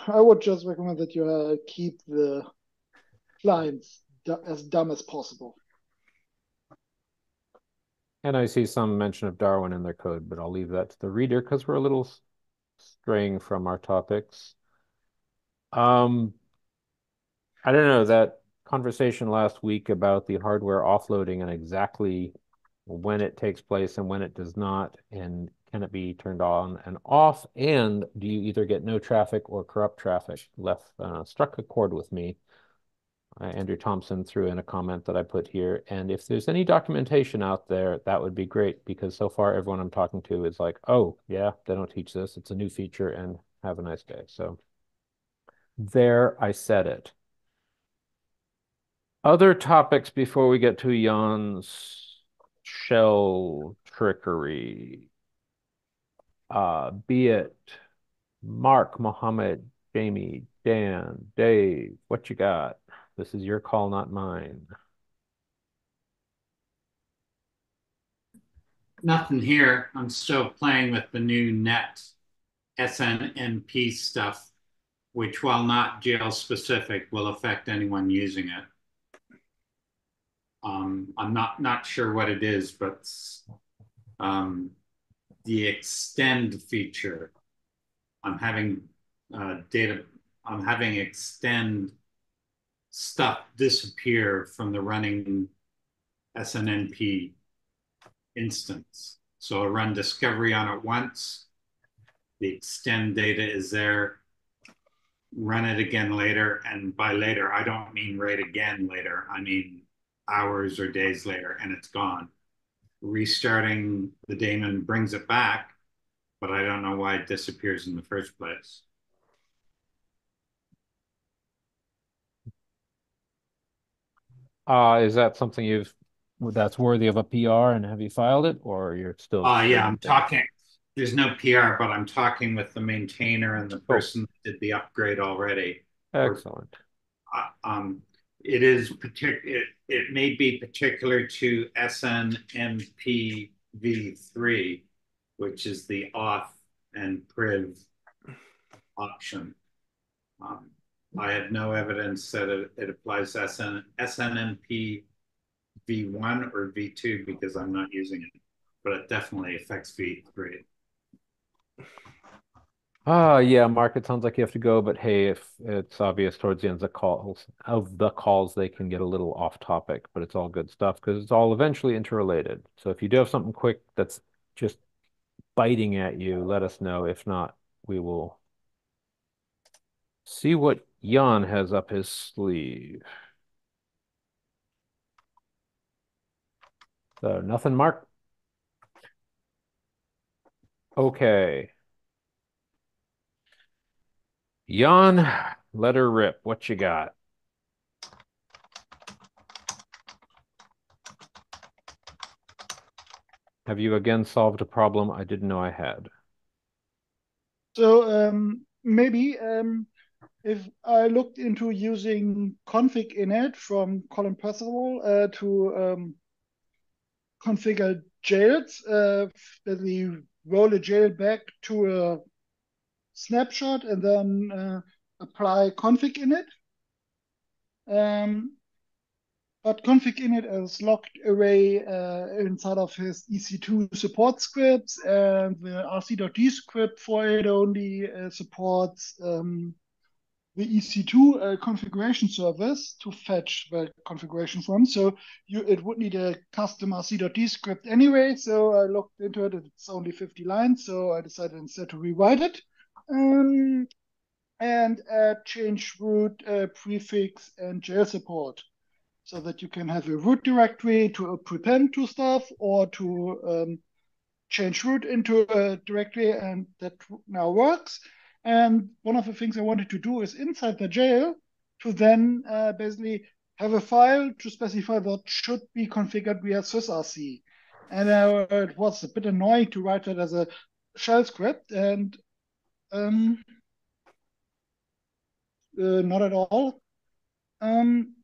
I would just recommend that you uh, keep the clients as dumb as possible. And I see some mention of Darwin in their code, but I'll leave that to the reader because we're a little straying from our topics. Um, I don't know that conversation last week about the hardware offloading and exactly when it takes place and when it does not, and can it be turned on and off, and do you either get no traffic or corrupt traffic? Left uh, struck a chord with me uh, Andrew Thompson threw in a comment that I put here. And if there's any documentation out there, that would be great because so far everyone I'm talking to is like, oh, yeah, they don't teach this. It's a new feature and have a nice day. So there, I said it. Other topics before we get to Jan's shell trickery. Uh, be it Mark, Mohammed, Jamie, Dan, Dave, what you got? This is your call, not mine. Nothing here. I'm still playing with the new net SNMP stuff, which while not jail specific, will affect anyone using it. Um, I'm not not sure what it is, but um, the extend feature. I'm having uh, data. I'm having extend stuff disappear from the running SNMP instance. So I run discovery on it once, the extend data is there, run it again later. And by later, I don't mean right again later. I mean hours or days later, and it's gone. Restarting the daemon brings it back, but I don't know why it disappears in the first place. Uh, is that something you've that's worthy of a PR and have you filed it or you're still uh yeah I'm talking there's no PR but I'm talking with the maintainer and the person that did the upgrade already. Excellent. Or, uh, um it is particular it, it may be particular to SNMP v3 which is the auth and priv option. Um, I have no evidence that it, it applies SN, SNMP V1 or V2 because I'm not using it, but it definitely affects V3. Ah, yeah, Mark, it sounds like you have to go, but hey, if it's obvious towards the end of the calls of the calls, they can get a little off topic, but it's all good stuff because it's all eventually interrelated. So if you do have something quick that's just biting at you, let us know. If not, we will see what Jan has up his sleeve. So nothing, Mark? Okay. Jan, let her rip. What you got? Have you again solved a problem I didn't know I had? So um, maybe um, if I looked into using configinit from Colin Percival uh, to um, configure jails, uh, we roll a jail back to a snapshot and then uh, apply configinit. Um, but configinit is locked away uh, inside of his EC2 support scripts, and the rc.d script for it only uh, supports um, the EC2 uh, configuration service to fetch the configuration from. So you it would need a custom rc.d script anyway. So I looked into it. It's only 50 lines. So I decided instead to rewrite it. Um, and change root uh, prefix and jail support. so that you can have a root directory to prepend to stuff or to um, change root into a directory, and that now works. And one of the things I wanted to do is inside the jail to then uh, basically have a file to specify what should be configured via sysrc. And uh, it was a bit annoying to write that as a shell script, and um, uh, not at all. Um,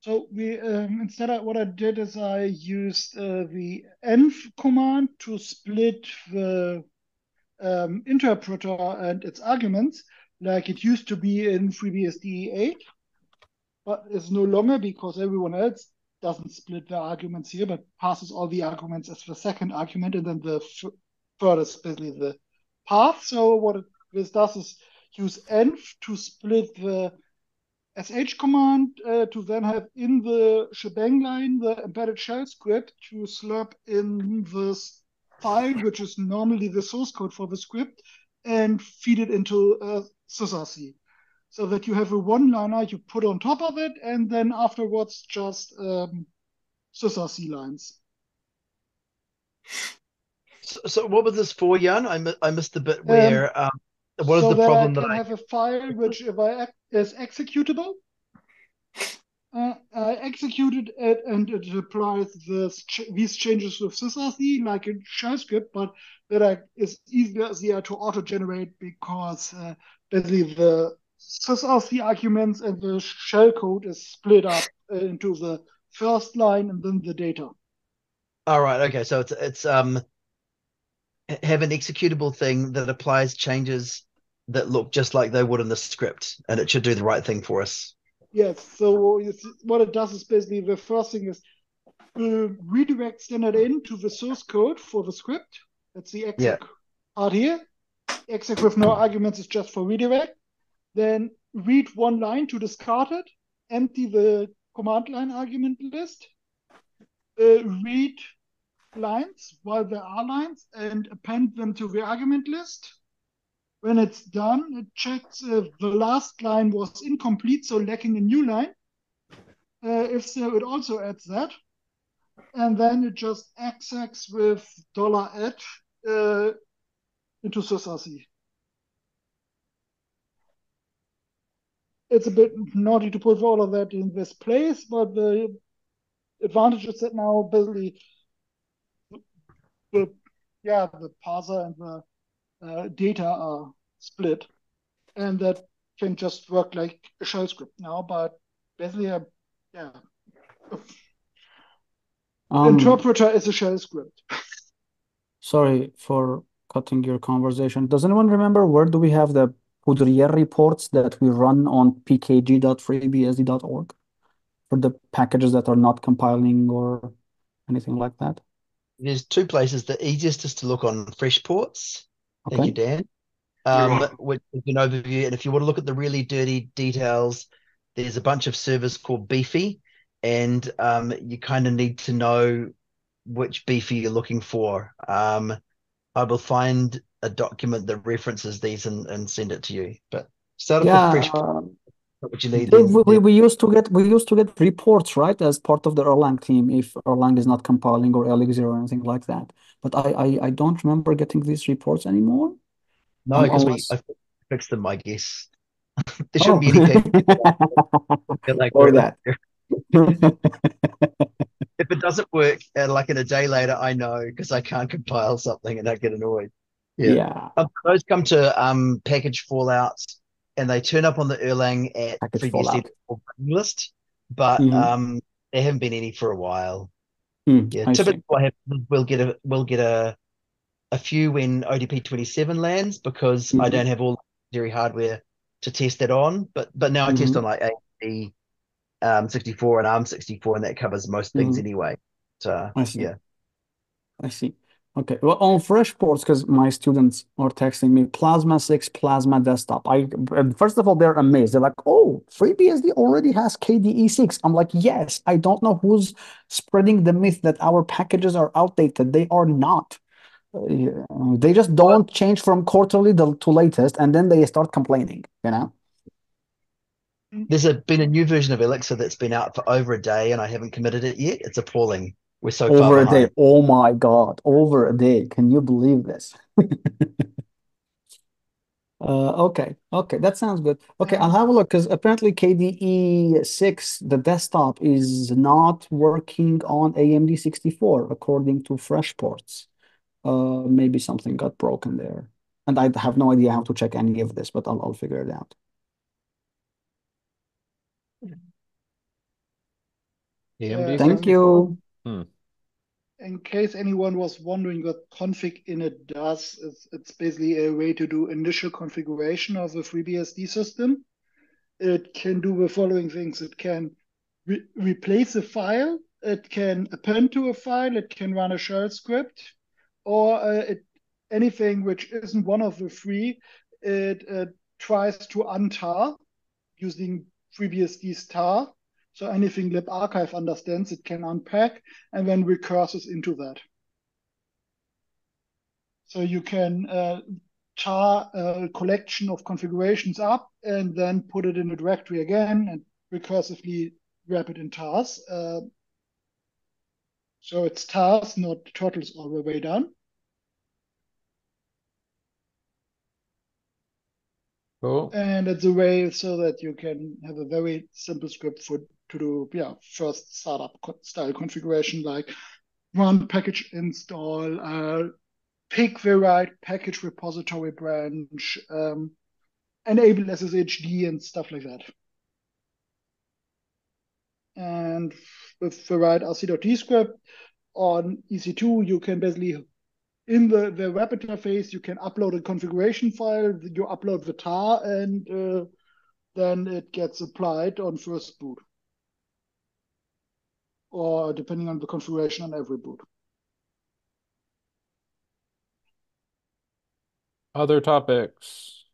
so we um, instead of what I did is I used uh, the env command to split the um, interpreter and its arguments, like it used to be in FreeBSD 8, but it's no longer because everyone else doesn't split the arguments here, but passes all the arguments as the second argument, and then the third is basically the path. So what this does is use env to split the sh command uh, to then have in the shebang line the embedded shell script to slurp in this file, which is normally the source code for the script, and feed it into uh, sysrc. So that you have a one-liner you put on top of it, and then afterwards just um, sysrc lines. So, so, what was this for, Jan? I, I missed the bit where um, um, what is so the problem I can that I have a file which if I is executable. Uh, I executed it and it applies this ch these changes with sysrc like in shell script, but that is easier to auto-generate because uh, basically the sysrc arguments and the shell code is split up into the first line and then the data. All right. Okay. So it's it's um have an executable thing that applies changes that look just like they would in the script, and it should do the right thing for us. Yes. So what it does is basically the first thing is uh, redirect standard in to the source code for the script. That's the exec yeah. part here. Exec with no arguments is just for redirect. Then read one line to discard it. Empty the command line argument list. Uh, read lines while there are lines and append them to the argument list when it's done, it checks if the last line was incomplete, so lacking a new line. Uh, if so, it also adds that. And then it just execs with dollar $add uh, into sysrc. It's a bit naughty to put all of that in this place, but the advantage is that now basically the yeah the parser and the uh, data are split, and that can just work like a shell script now. But basically, a, yeah, um, interpreter is a shell script. Sorry for cutting your conversation. Does anyone remember where do we have the Poudriere reports that we run on pkg.freebsd.org for the packages that are not compiling or anything like that? There's two places. The easiest is to look on fresh Freshports Thank you, Dan. Um, which is an overview. And if you want to look at the really dirty details, there's a bunch of servers called Beefy, and um, you kind of need to know which Beefy you're looking for. Um, I will find a document that references these and, and send it to you. But start yeah, with fresh. Uh, you need. We, we, we, used to get we used to get reports right as part of the Erlang team if Erlang is not compiling or Elixir or anything like that but I, I, I don't remember getting these reports anymore. No, because we I fixed them, I guess. there shouldn't oh. be any like or that. if it doesn't work, and uh, like in a day later, I know because I can't compile something and I get annoyed. Yeah. yeah. Um, those come to um, package fallouts and they turn up on the Erlang at previously list, but mm-hmm. um, there haven't been any for a while. Mm, yeah, I typically happens we'll get a we'll get a a few when OTP twenty seven lands because mm-hmm. I don't have all the hardware to test it on. But but now mm-hmm. I test mm-hmm. on like AMD um, sixty four and ARM sixty four, and that covers most things mm-hmm. anyway. So I see. yeah, I see. Okay, well, on Freshports, because my students are texting me, Plasma 6, Plasma Desktop. I First of all, they're amazed. They're like, oh, FreeBSD already has KDE 6. I'm like, yes, I don't know who's spreading the myth that our packages are outdated. They are not. Uh, they just don't change from quarterly to latest, and then they start complaining, you know? There's a been a new version of Elixir that's been out for over a day, and I haven't committed it yet. It's appalling. We're so far Over a behind. day. Oh my God. Over a day. Can you believe this? Uh, okay, okay, that sounds good. Okay, I'll have a look because apparently KDE 6, the desktop, is not working on AMD 64 according to Freshports. Uh, maybe something got broken there. And I have no idea how to check any of this, but I'll, I'll figure it out. AMD Thank you. Hmm. In case anyone was wondering what configinit does, it's, it's basically a way to do initial configuration of a FreeBSD system. It can do the following things. It can re replace a file, it can append to a file, it can run a shell script, or uh, it, anything which isn't one of the three, it uh, tries to untar using FreeBSD's tar. So anything libarchive understands, it can unpack and then recurses into that. So you can uh, tar a collection of configurations up and then put it in a directory again and recursively wrap it in tars. Uh, so it's tars, not turtles all the way down. Cool. And it's a way so that you can have a very simple script for to do yeah first startup style configuration like run package install, uh, pick the right package repository branch, um, enable SSHD and stuff like that. And with the right rc.d script on EC2, you can basically in the, the web interface, you can upload a configuration file, you upload the tar, and uh, then it gets applied on first boot. Or depending on the configuration on every boot. Other topics.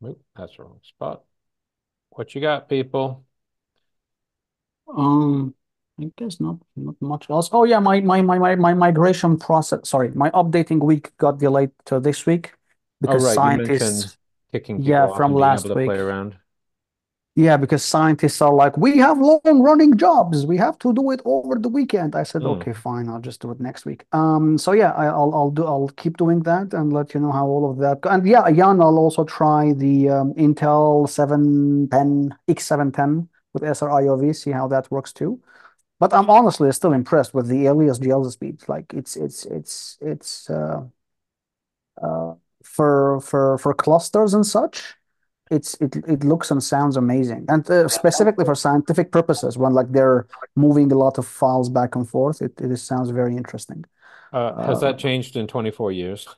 Nope, that's the wrong spot. What you got, people? Um, I guess not not much else. Oh yeah, my my my my, my migration process. Sorry, my updating week got delayed to this week Oh, because right, scientists. kicking Yeah, off from last able to play week. Yeah, because scientists are like, we have long running jobs. We have to do it over the weekend. I said, Hmm. okay, fine. I'll just do it next week. Um, so yeah, I, I'll I'll do I'll keep doing that and let you know how all of that go. And yeah, Jan, I'll also try the um, Intel 710 X710 with SR-IOV, see how that works too. But I'm honestly still impressed with the Alias jail speeds. Like it's it's it's it's uh, uh, for for for clusters and such. It's it it looks and sounds amazing, and uh, specifically for scientific purposes, when like they're moving a lot of files back and forth, it it sounds very interesting. Uh, has Uh, that changed in 24 years?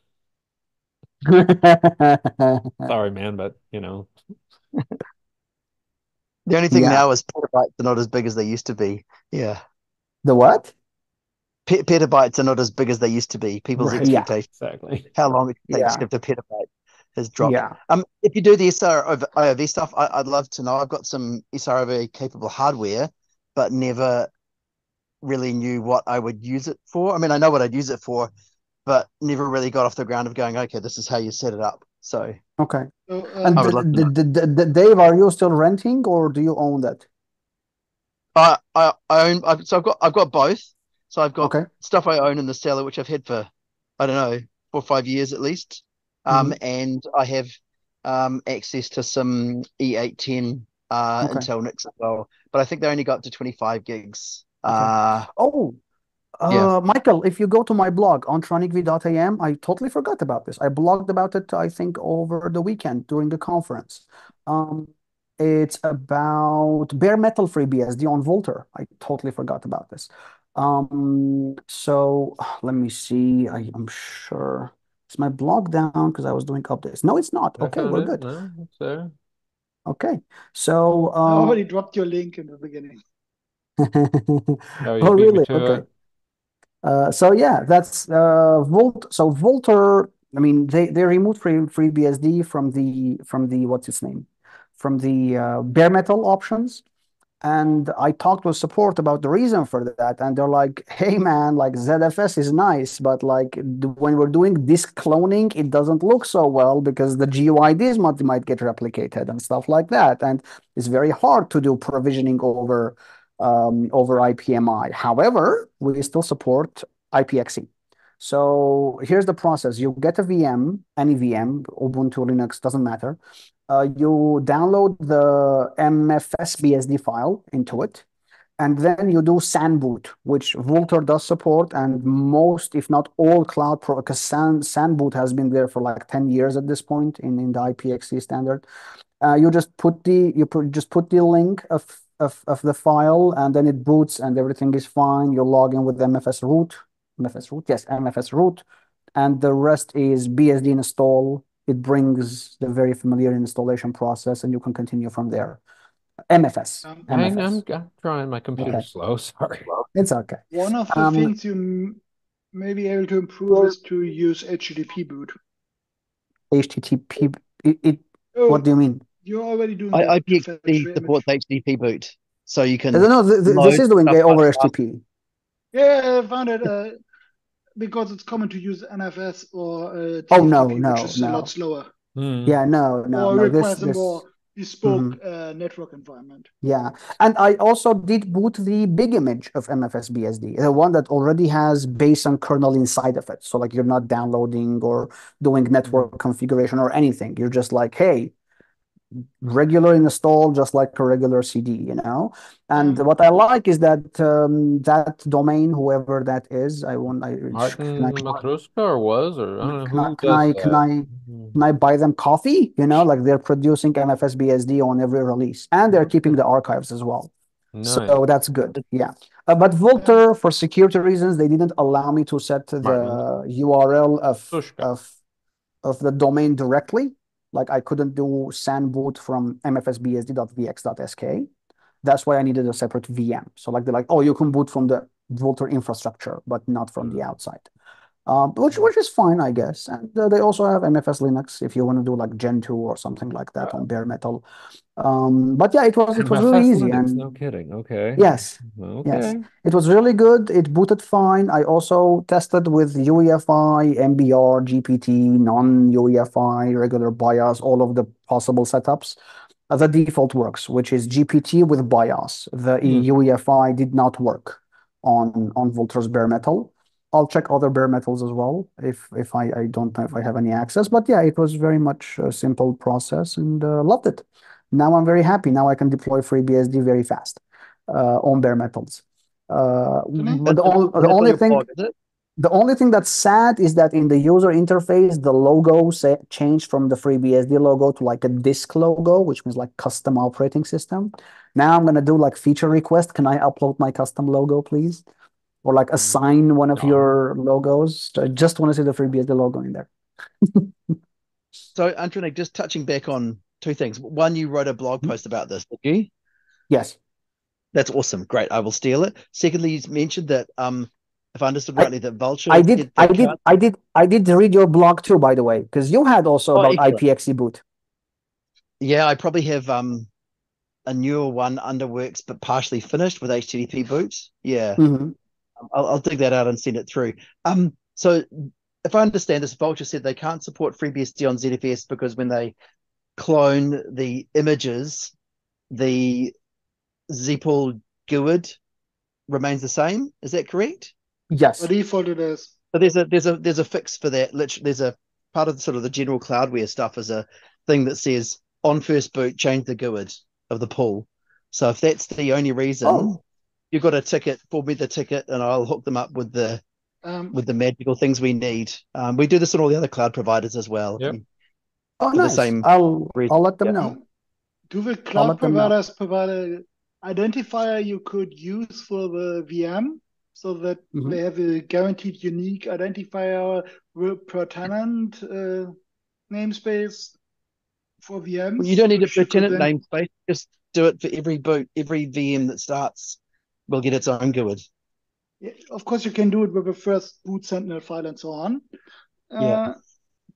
Sorry, man, but you know, The only thing Yeah. now is petabytes are not as big as they used to be. Yeah. The what? Pe- petabytes are not as big as they used to be. People's Right, yeah. expectations, exactly. how long it takes Yeah. to skip a petabyte has dropped. Yeah. Um, if you do the SR-IOV stuff, I, I'd love to know. I've got some SR-IOV capable hardware, but never really knew what I would use it for. I mean, I know what I'd use it for, but never really got off the ground of going, okay, this is how you set it up. So Okay. So, And I would d- d- d- d- d- Dave, are you still renting or do you own that? I I, I own. I've, so I've got I've got both. So I've got Okay. stuff I own in the cellar, which I've had for I don't know four or five years at least. Um, Mm-hmm. and I have um access to some E810 uh Okay. Intel NICs as well, but I think they only got up to 25 gigs. Okay. Uh, Oh, Yeah. uh, Michael, if you go to my blog on tronicv.am, I totally forgot about this. I blogged about it, I think, over the weekend during the conference. Um, it's about bare metal FreeBSD on Vultr. I totally forgot about this. Um, so let me see. I, I'm sure. Is my blog down because I was doing updates? No, it's not. Okay, we're it. good. No, it's there. Okay. So, I uh, already dropped your link in the beginning. Oh, Oh, really? Okay. it. Uh, so yeah, that's uh, Volt. So Vultr, I mean, they they removed free FreeBSD from the from the what's its name, from the uh, bare metal options, And I talked with support about the reason for that. And they're like, hey, man, like ZFS is nice, but like when we're doing disk cloning, it doesn't look so well because the GUIDs might, might get replicated and stuff like that. And it's very hard to do provisioning over um, over IPMI. However, we still support IPXE. So here's the process. You get a VM, any VM, Ubuntu, Linux, doesn't matter. Uh, you download the MFS BSD file into it, and then you do SAN boot, which Vultr does support, and most, if not all, cloud pro because SAN, SAN boot has been there for like 10 years at this point in, in the IPXE standard. Uh, you just put the you put, just put the link of, of of the file, and then it boots, and everything is fine. You log in with MFS root, MFS root, yes, MFS root, and the rest is BSD install. It brings the very familiar installation process, and you can continue from there. MFS. Um, Hang, MFS. I'm, I'm trying. My computer Okay. slow. Sorry. It's okay. One of the Um, things you may be able to improve is to use HTTP boot. HTTP. It, it, Oh, what do you mean? you're already doing I, that to iPXE fetch the image. supports HTTP boot, so you can. No, no, th- th- this is doing stuff over. HTTP. Yeah, I found it uh, because it's common to use NFS or uh, Oh, no, no, which is a lot slower Hmm. Yeah, no, no, or no. This, requires a this. more bespoke Mhm. uh, network environment. Yeah, and I also did boot the big image of MFS BSD, the one that already has base and kernel inside of it. So like you're not downloading or doing network configuration or anything. You're just like, hey, regular install, just like a regular CD, you know? And Um, what I like is that um, that domain, whoever that is, I want, I Martin can I Matuška or was or I don't know can I can I can. I can I buy them coffee? You know, like they're producing MFS BSD on every release, and they're keeping the archives as well. Nice. So that's good. Yeah. Uh, but Vultr, for security reasons, they didn't allow me to set the Martin. URL of of of the domain directly. Like I couldn't do SAN boot from mfsbsd.vx.sk. That's why I needed a separate VM. So like they're like, oh, you can boot from the Vultr infrastructure, but not from the mm. outside. Um, which which is fine, I guess. And uh, they also have MFS Linux if you want to do like Gen 2 or something like that on bare metal. Um, but yeah, it was it was really MFS easy Linux, and no kidding. Okay. yes, Okay. yes. It was really good. It booted fine. I also tested with UEFI, MBR, GPT, non-UEFI, regular BIOS, all of the possible setups. Uh, the default works, which is GPT with BIOS. The Hmm. UEFI did not work on on Vultr's bare metal. I'll check other bare metals as well if if I, I don't know if I have any access. But yeah, it was very much a simple process and uh, loved it. Now I'm very happy. Now I can deploy FreeBSD very fast uh, on bare metals. Uh, but the, only, the only thing the only thing that's sad is that in the user interface, the logo say, changed from the FreeBSD logo to like a disk logo, which means like custom operating system. Now I'm gonna do like feature request. Can I upload my custom logo, please? Or like assign one of No. your logos. I just want to see the FreeBSD logo in there. So, Antoine, just touching back on two things. One, you wrote a blog Mhm. post about this, did you? Yes. That's awesome. Great. I will steal it. Secondly, you mentioned that, um, if I understood I- rightly, that Vultr I did, did I did, I did, I did read your blog too, by the way, because you had also Oh, about excellent. iPXE boot. Yeah, I probably have um a newer one under works, but partially finished with HTTP boot. Yeah. Mhm. I'll, I'll dig that out and send it through. Um, so if I understand this, Vultr said they can't support FreeBSD on ZFS because when they clone the images, the ZPL GUID remains the same. Is that correct? Yes. By default, it is. So there's a there's a there's a fix for that. Literally, there's a part of the, sort of the general Cloudware stuff is a thing that says on first boot change the GUID of the pool. So if that's the only reason, Oh. You've got a ticket, forward me the ticket, and I'll hook them up with the Um, with the magical things we need. Um, we do this on all the other cloud providers as well. Yep. Oh, for the same I'll, reason. I'll let them Yeah. know. do the cloud let them know. providers provide an identifier you could use for the VM so that Mhm. they have a guaranteed unique identifier per tenant uh, namespace for VMs? You don't need a which per tenant then- namespace. Just do it for every boot, every VM that starts will get its own GUID. Yeah, of course, you can do it with the first boot sentinel file and so on. Yeah. Uh,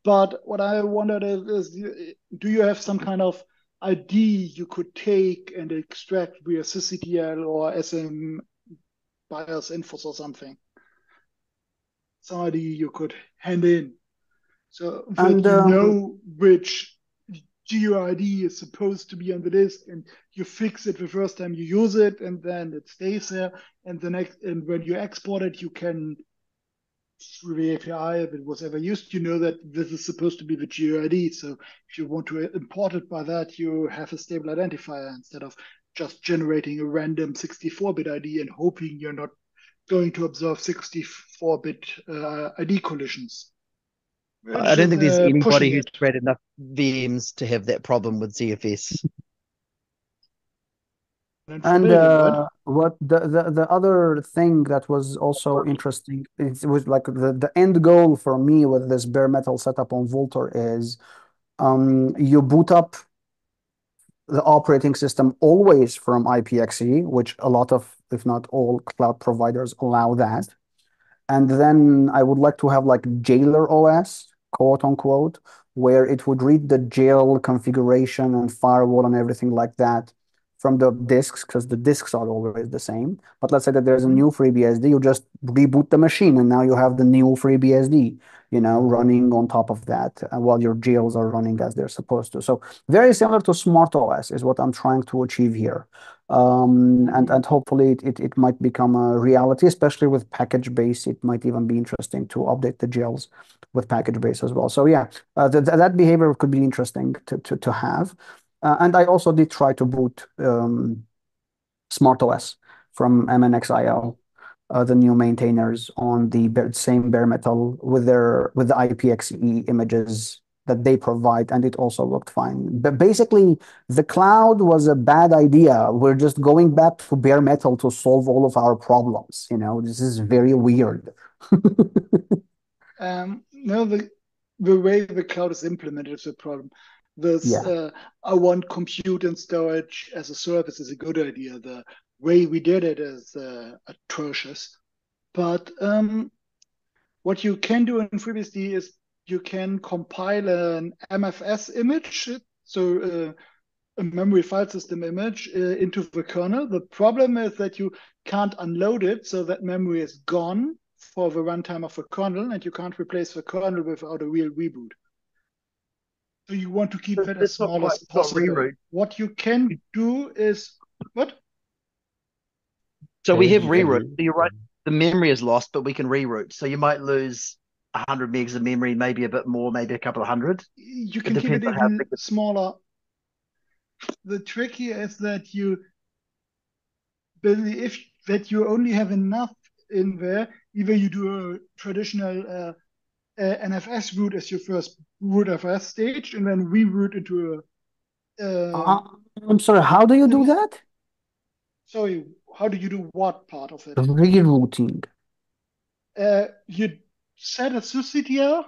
but what I wondered is, is do you have some kind of ID you could take and extract via sysctl or SM BIOS infos or something. Some ID you could hand in. So And, that you um, know which GUID is supposed to be on the disk, and you fix it the first time you use it, and then it stays there. And the next, and when you export it, you can through the API, if it was ever used, you know that this is supposed to be the GUID. So if you want to import it by that, you have a stable identifier instead of just generating a random 64-bit ID and hoping you're not going to observe 64-bit uh, ID collisions. I don't think there's uh, anybody who's it. created enough VMs to have that problem with ZFS. And And forbidden, right? uh, what the, the the other thing that was also interesting, it was like the, the end goal for me with this bare metal setup on Vultr is um, you boot up the operating system always from iPXE, which a lot of, if not all, cloud providers allow that. And then I would like to have like Jailer OS, quote unquote, where it would read the jail configuration and firewall and everything like that from the disks, because the disks are always the same. But let's say that there's a new FreeBSD, you just reboot the machine and now you have the new FreeBSD, you know, running on top of that uh, while your jails are running as they're supposed to. So very similar to SmartOS is what I'm trying to achieve here. Um, and, hopefully it, might become a reality, especially with package base. It might even be interesting to update the jails with package base as well. So yeah, uh, th that behavior could be interesting to, have. Uh, and I also did try to boot um, SmartOS from MNXIL, uh, the new maintainers on the same bare metal with their with the iPXE images that they provide, and it also worked fine. But basically, the cloud was a bad idea. We're just going back to bare metal to solve all of our problems. You know, this is very weird. Um, no, the the way the cloud is implemented is a problem. This Yeah. uh, I want compute and storage as a service is a good idea. The way we did it is uh, atrocious. But um, what you can do in FreeBSD is you can compile an MFS image, so uh, a memory file system image, uh, into the kernel. The problem is that you can't unload it, so that memory is gone for the runtime of the kernel, and you can't replace the kernel without a real reboot. So you want to keep But that as small quite- as possible. What you can do is what? So we have you reroute. re- So you're right. The memory is lost, but we can reroute. So you might lose 100 megs of memory, maybe a bit more, maybe a couple of hundred. You can keep depends it on even smaller. The trick here is that you if that you only have enough in there. Either you do a traditional uh, uh, NFS route as your first root FS stage, and then reroute into a. Uh, Uh, I'm sorry, how do you do that? sorry, how do you do what part of it? Rerouting. Uh, you set a sysctl.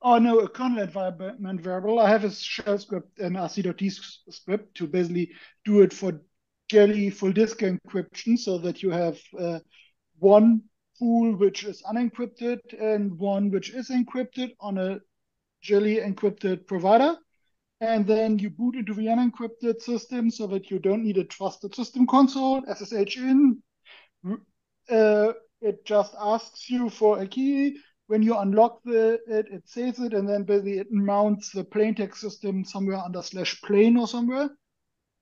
Oh no, a kernel environment variable. I have a shell script, an rc.d script to basically do it for GELI full disk encryption, so that you have uh, one pool which is unencrypted and one which is encrypted on a GELI encrypted provider. And then you boot into the unencrypted system so that you don't need a trusted system console, SSH in. Uh, it just asks you for a key. When you unlock the it, it saves it, and then basically it mounts the plaintext system somewhere under slash plain or somewhere.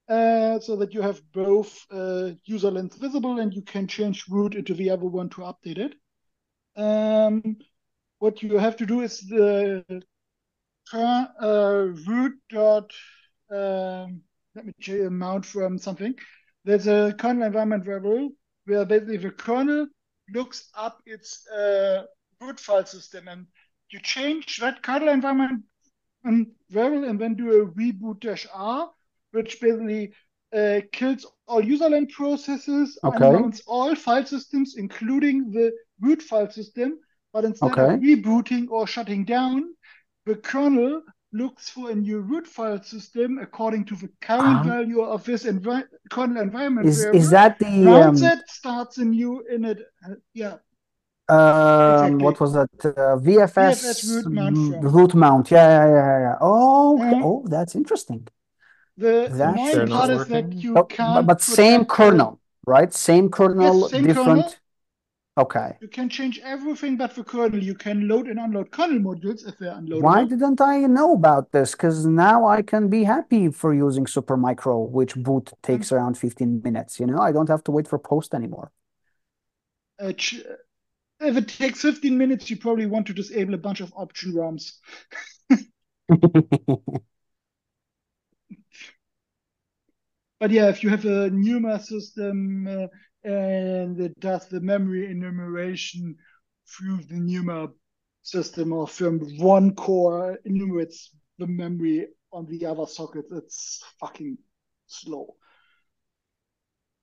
Uh, so that you have both uh, userland visible and you can change root into the other one to update it. Um, what you have to do is the uh, root dot um, let me change mount from something. There's a kernel environment variable where basically the kernel looks up its uh, root file system and you change that kernel environment variable and then do a reboot dash r which basically uh, kills all userland processes Okay. and mounts all file systems, including the root file system. But instead Okay. of rebooting or shutting down, the kernel looks for a new root file system according to the current Ah. value of this envi- kernel environment. Is variable, is that the mounts um, it, starts a new init. Uh, yeah, um what was that uh, VFS VFS root mount root mount? Yeah, yeah, yeah, yeah. Oh, okay. Mhm. Oh, that's interesting. The That's annoying not part is that you but, can't but, but same kernel, right? Same kernel, same different. kernel. Okay. You can change everything but the kernel. You can load and unload kernel modules if they're unloadable. Why didn't I know about this? Because now I can be happy for using Supermicro, which boot takes around 15 minutes. You know, I don't have to wait for post anymore. Uh, if it takes 15 minutes, you probably want to disable a bunch of option ROMs. But yeah, if you have a NUMA system uh, and it does the memory enumeration through the NUMA system or from one core enumerates the memory on the other socket. it's fucking slow.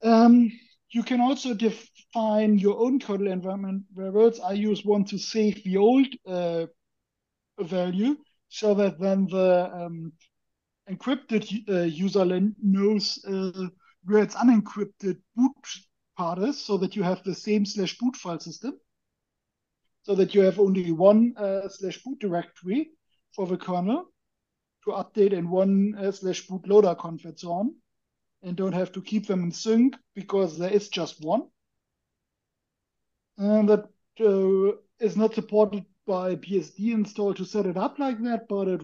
Um, you can also define your own kernel environment variables. I use one to save the old uh, value so that then the um, encrypted uh, user knows uh, where its unencrypted boot part is so that you have the same slash boot file system. So that you have only one uh, slash boot directory for the kernel to update and one uh, slash boot loader conf and so on. And don't have to keep them in sync because there is just one. And that uh, is not supported by BSD install to set it up like that but it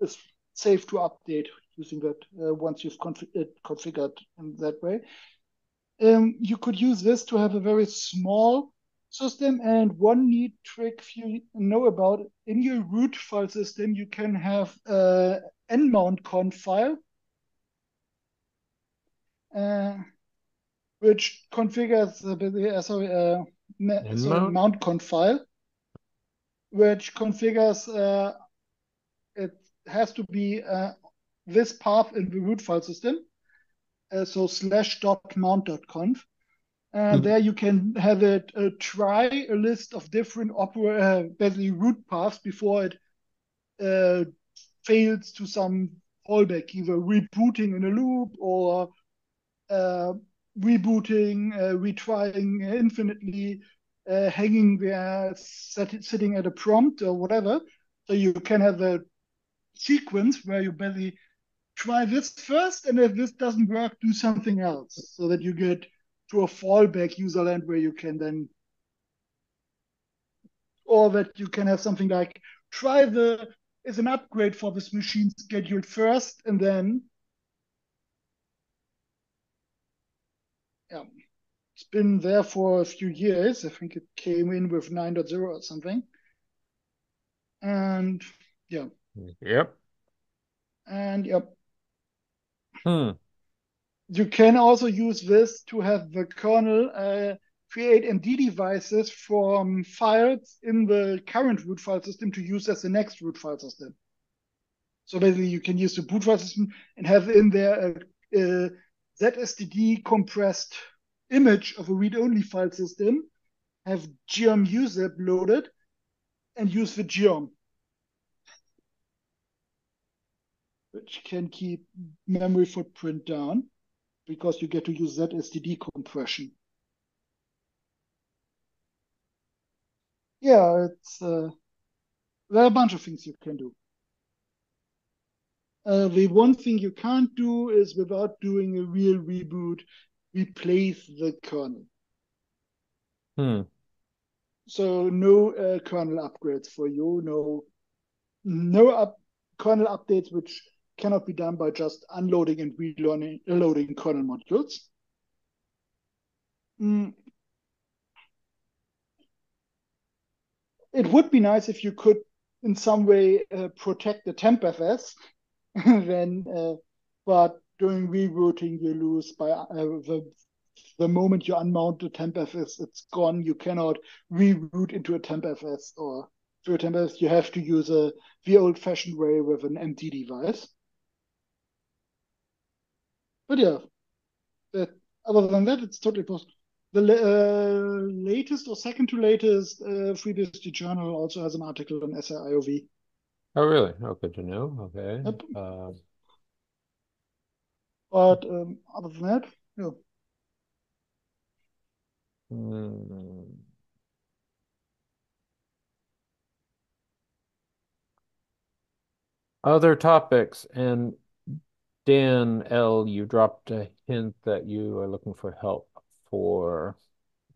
is safe to update using that uh, once you've it configured in that way. Um, you could use this to have a very small system. And one neat trick if you know about in your root file system, you can have a nmount conf file, uh, which configures uh, sorry, uh, sorry, mount conf file, which configures uh, it has to be uh, this path in the root file system. Uh, so slash dot mount dot conf. And mm-hmm. there you can have it uh, try a list of different opera, basically root paths before it fails to some fallback, either rebooting in a loop or rebooting, retrying infinitely, hanging there, set, sitting at a prompt or whatever. So you can have a sequence where you basically try this first, and if this doesn't work, do something else, so that you get to a fallback userland where you can then, or that you can have something like try the is an upgrade for this machine scheduled first, and then yeah, it's been there for a few years. I think it came in with 9.0 or something, and yeah. Yep. And yep. Hmm. You can also use this to have the kernel uh, create MD devices from files in the current root file system to use as the next root file system. So basically, you can use the boot file system and have in there a, a ZSTD compressed image of a read-only file system, have geom uzip loaded, and use the geom. Which can keep memory footprint down because you get to use that STD compression. Yeah, it's uh, there are a bunch of things you can do. Uh, the one thing you can't do is without doing a real reboot, replace the kernel. Hmm. So no uh, kernel upgrades for you, no no up kernel updates which cannot be done by just unloading and reloading loading kernel modules. Mm. It would be nice if you could, in some way, uh, protect the tmpfs, then, uh, but during rerouting you lose by uh, the the moment you unmount the tmpfs, it's gone. You cannot reroute into a tmpfs or through a tmpfs. You have to use a the old-fashioned way with an MD device but yeah, that, other than that, it's totally possible. The uh, latest or second to latest uh, FreeBSD journal also has an article on SR-IOV. Oh, really? Oh, good to know. Okay. Yep. Uh, but um, other than that, yeah. hmm. Other topics and Dan L, you dropped a hint that you are looking for help for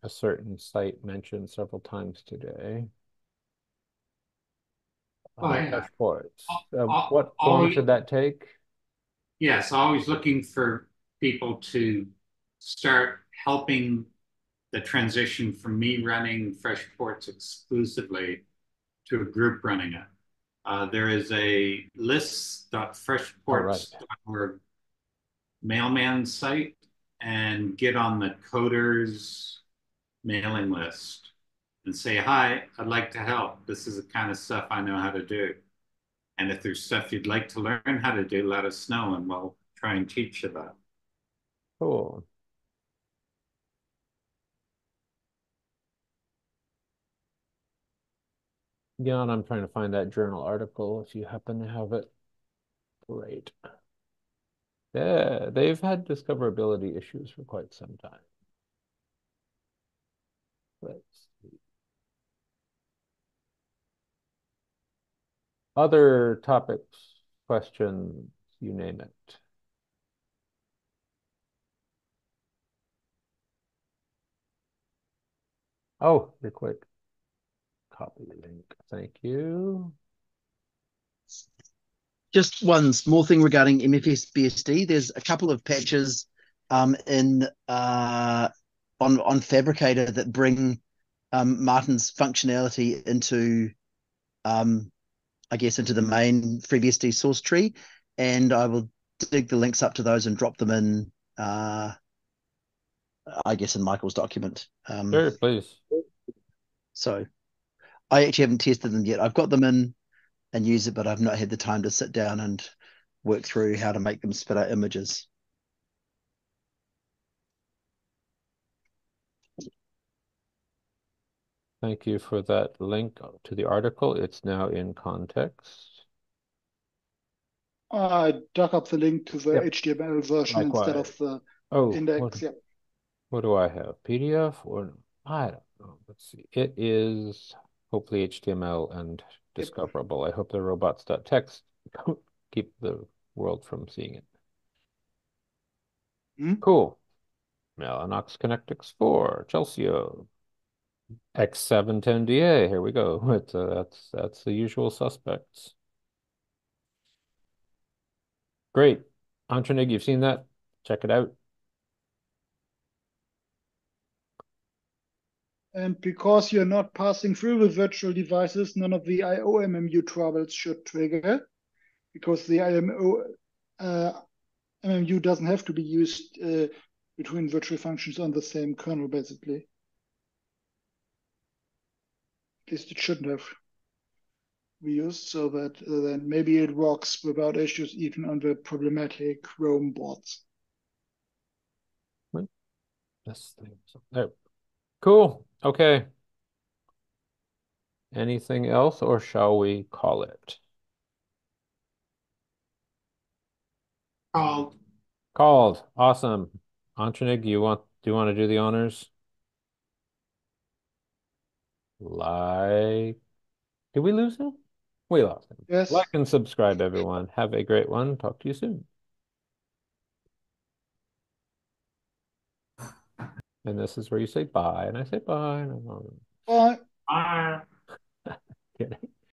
a certain site mentioned several times today. Oh, Uh, yeah. Uh, Al- what form always- should that take? Yes, always looking for people to start helping the transition from me running Fresh Ports exclusively to a group running it. Uh, there is a list.freshports.org mailman site and get on the coders mailing list and say, hi, I'd like to help. This is the kind of stuff I know how to do. And if there's stuff you'd like to learn how to do, let us know and we'll try and teach you that. Cool. Jan, I'm trying to find that journal article if you happen to have it. Great. Yeah, they've had discoverability issues for quite some time. Let's see. Other topics, questions, you name it. Oh, you're quick. Copy link. Thank you. Just one small thing regarding MFS BSD. There's a couple of patches um, in uh, on on Phabricator that bring um, Martin's functionality into, um, I guess, into the main FreeBSD source tree, and I will dig the links up to those and drop them in. Uh, I guess in Michael's document. Um, Sure, please. so I actually haven't tested them yet. I've got them in and use it, but I've not had the time to sit down and work through how to make them spit out images. Thank you for that link to the article. It's now in context. Uh, I dug up the link to the Yep. HTML version instead of the Oh, index. what, Yeah. what do I have? PDF or I don't know. Let's see. It is hopefully HTML and discoverable. I hope the robots.txt keep the world from seeing it. Hmm? Cool. Mellanox Connect X4, Chelsio, X710DA. Here we go. It's, uh, that's that's the usual suspects. Great. Antranik, you've seen that? Check it out. And because you're not passing through with virtual devices, none of the IOMMU troubles should trigger, because the IMO uh, MMU doesn't have to be used uh, between virtual functions on the same kernel, basically. At least it shouldn't have be used, so that uh, then maybe it works without issues even on the problematic Chrome boards. This thing. so- There. Cool. Okay. Anything else, or shall we call it? Called. Called. Awesome. Antranik, you want do you want to do the honors? Like, did we lose him? We lost him. Yes. Like and subscribe, everyone. Have a great one. Talk to you soon. And this is where you say bye, and I say bye. And I'm Bye. Ah. kidding.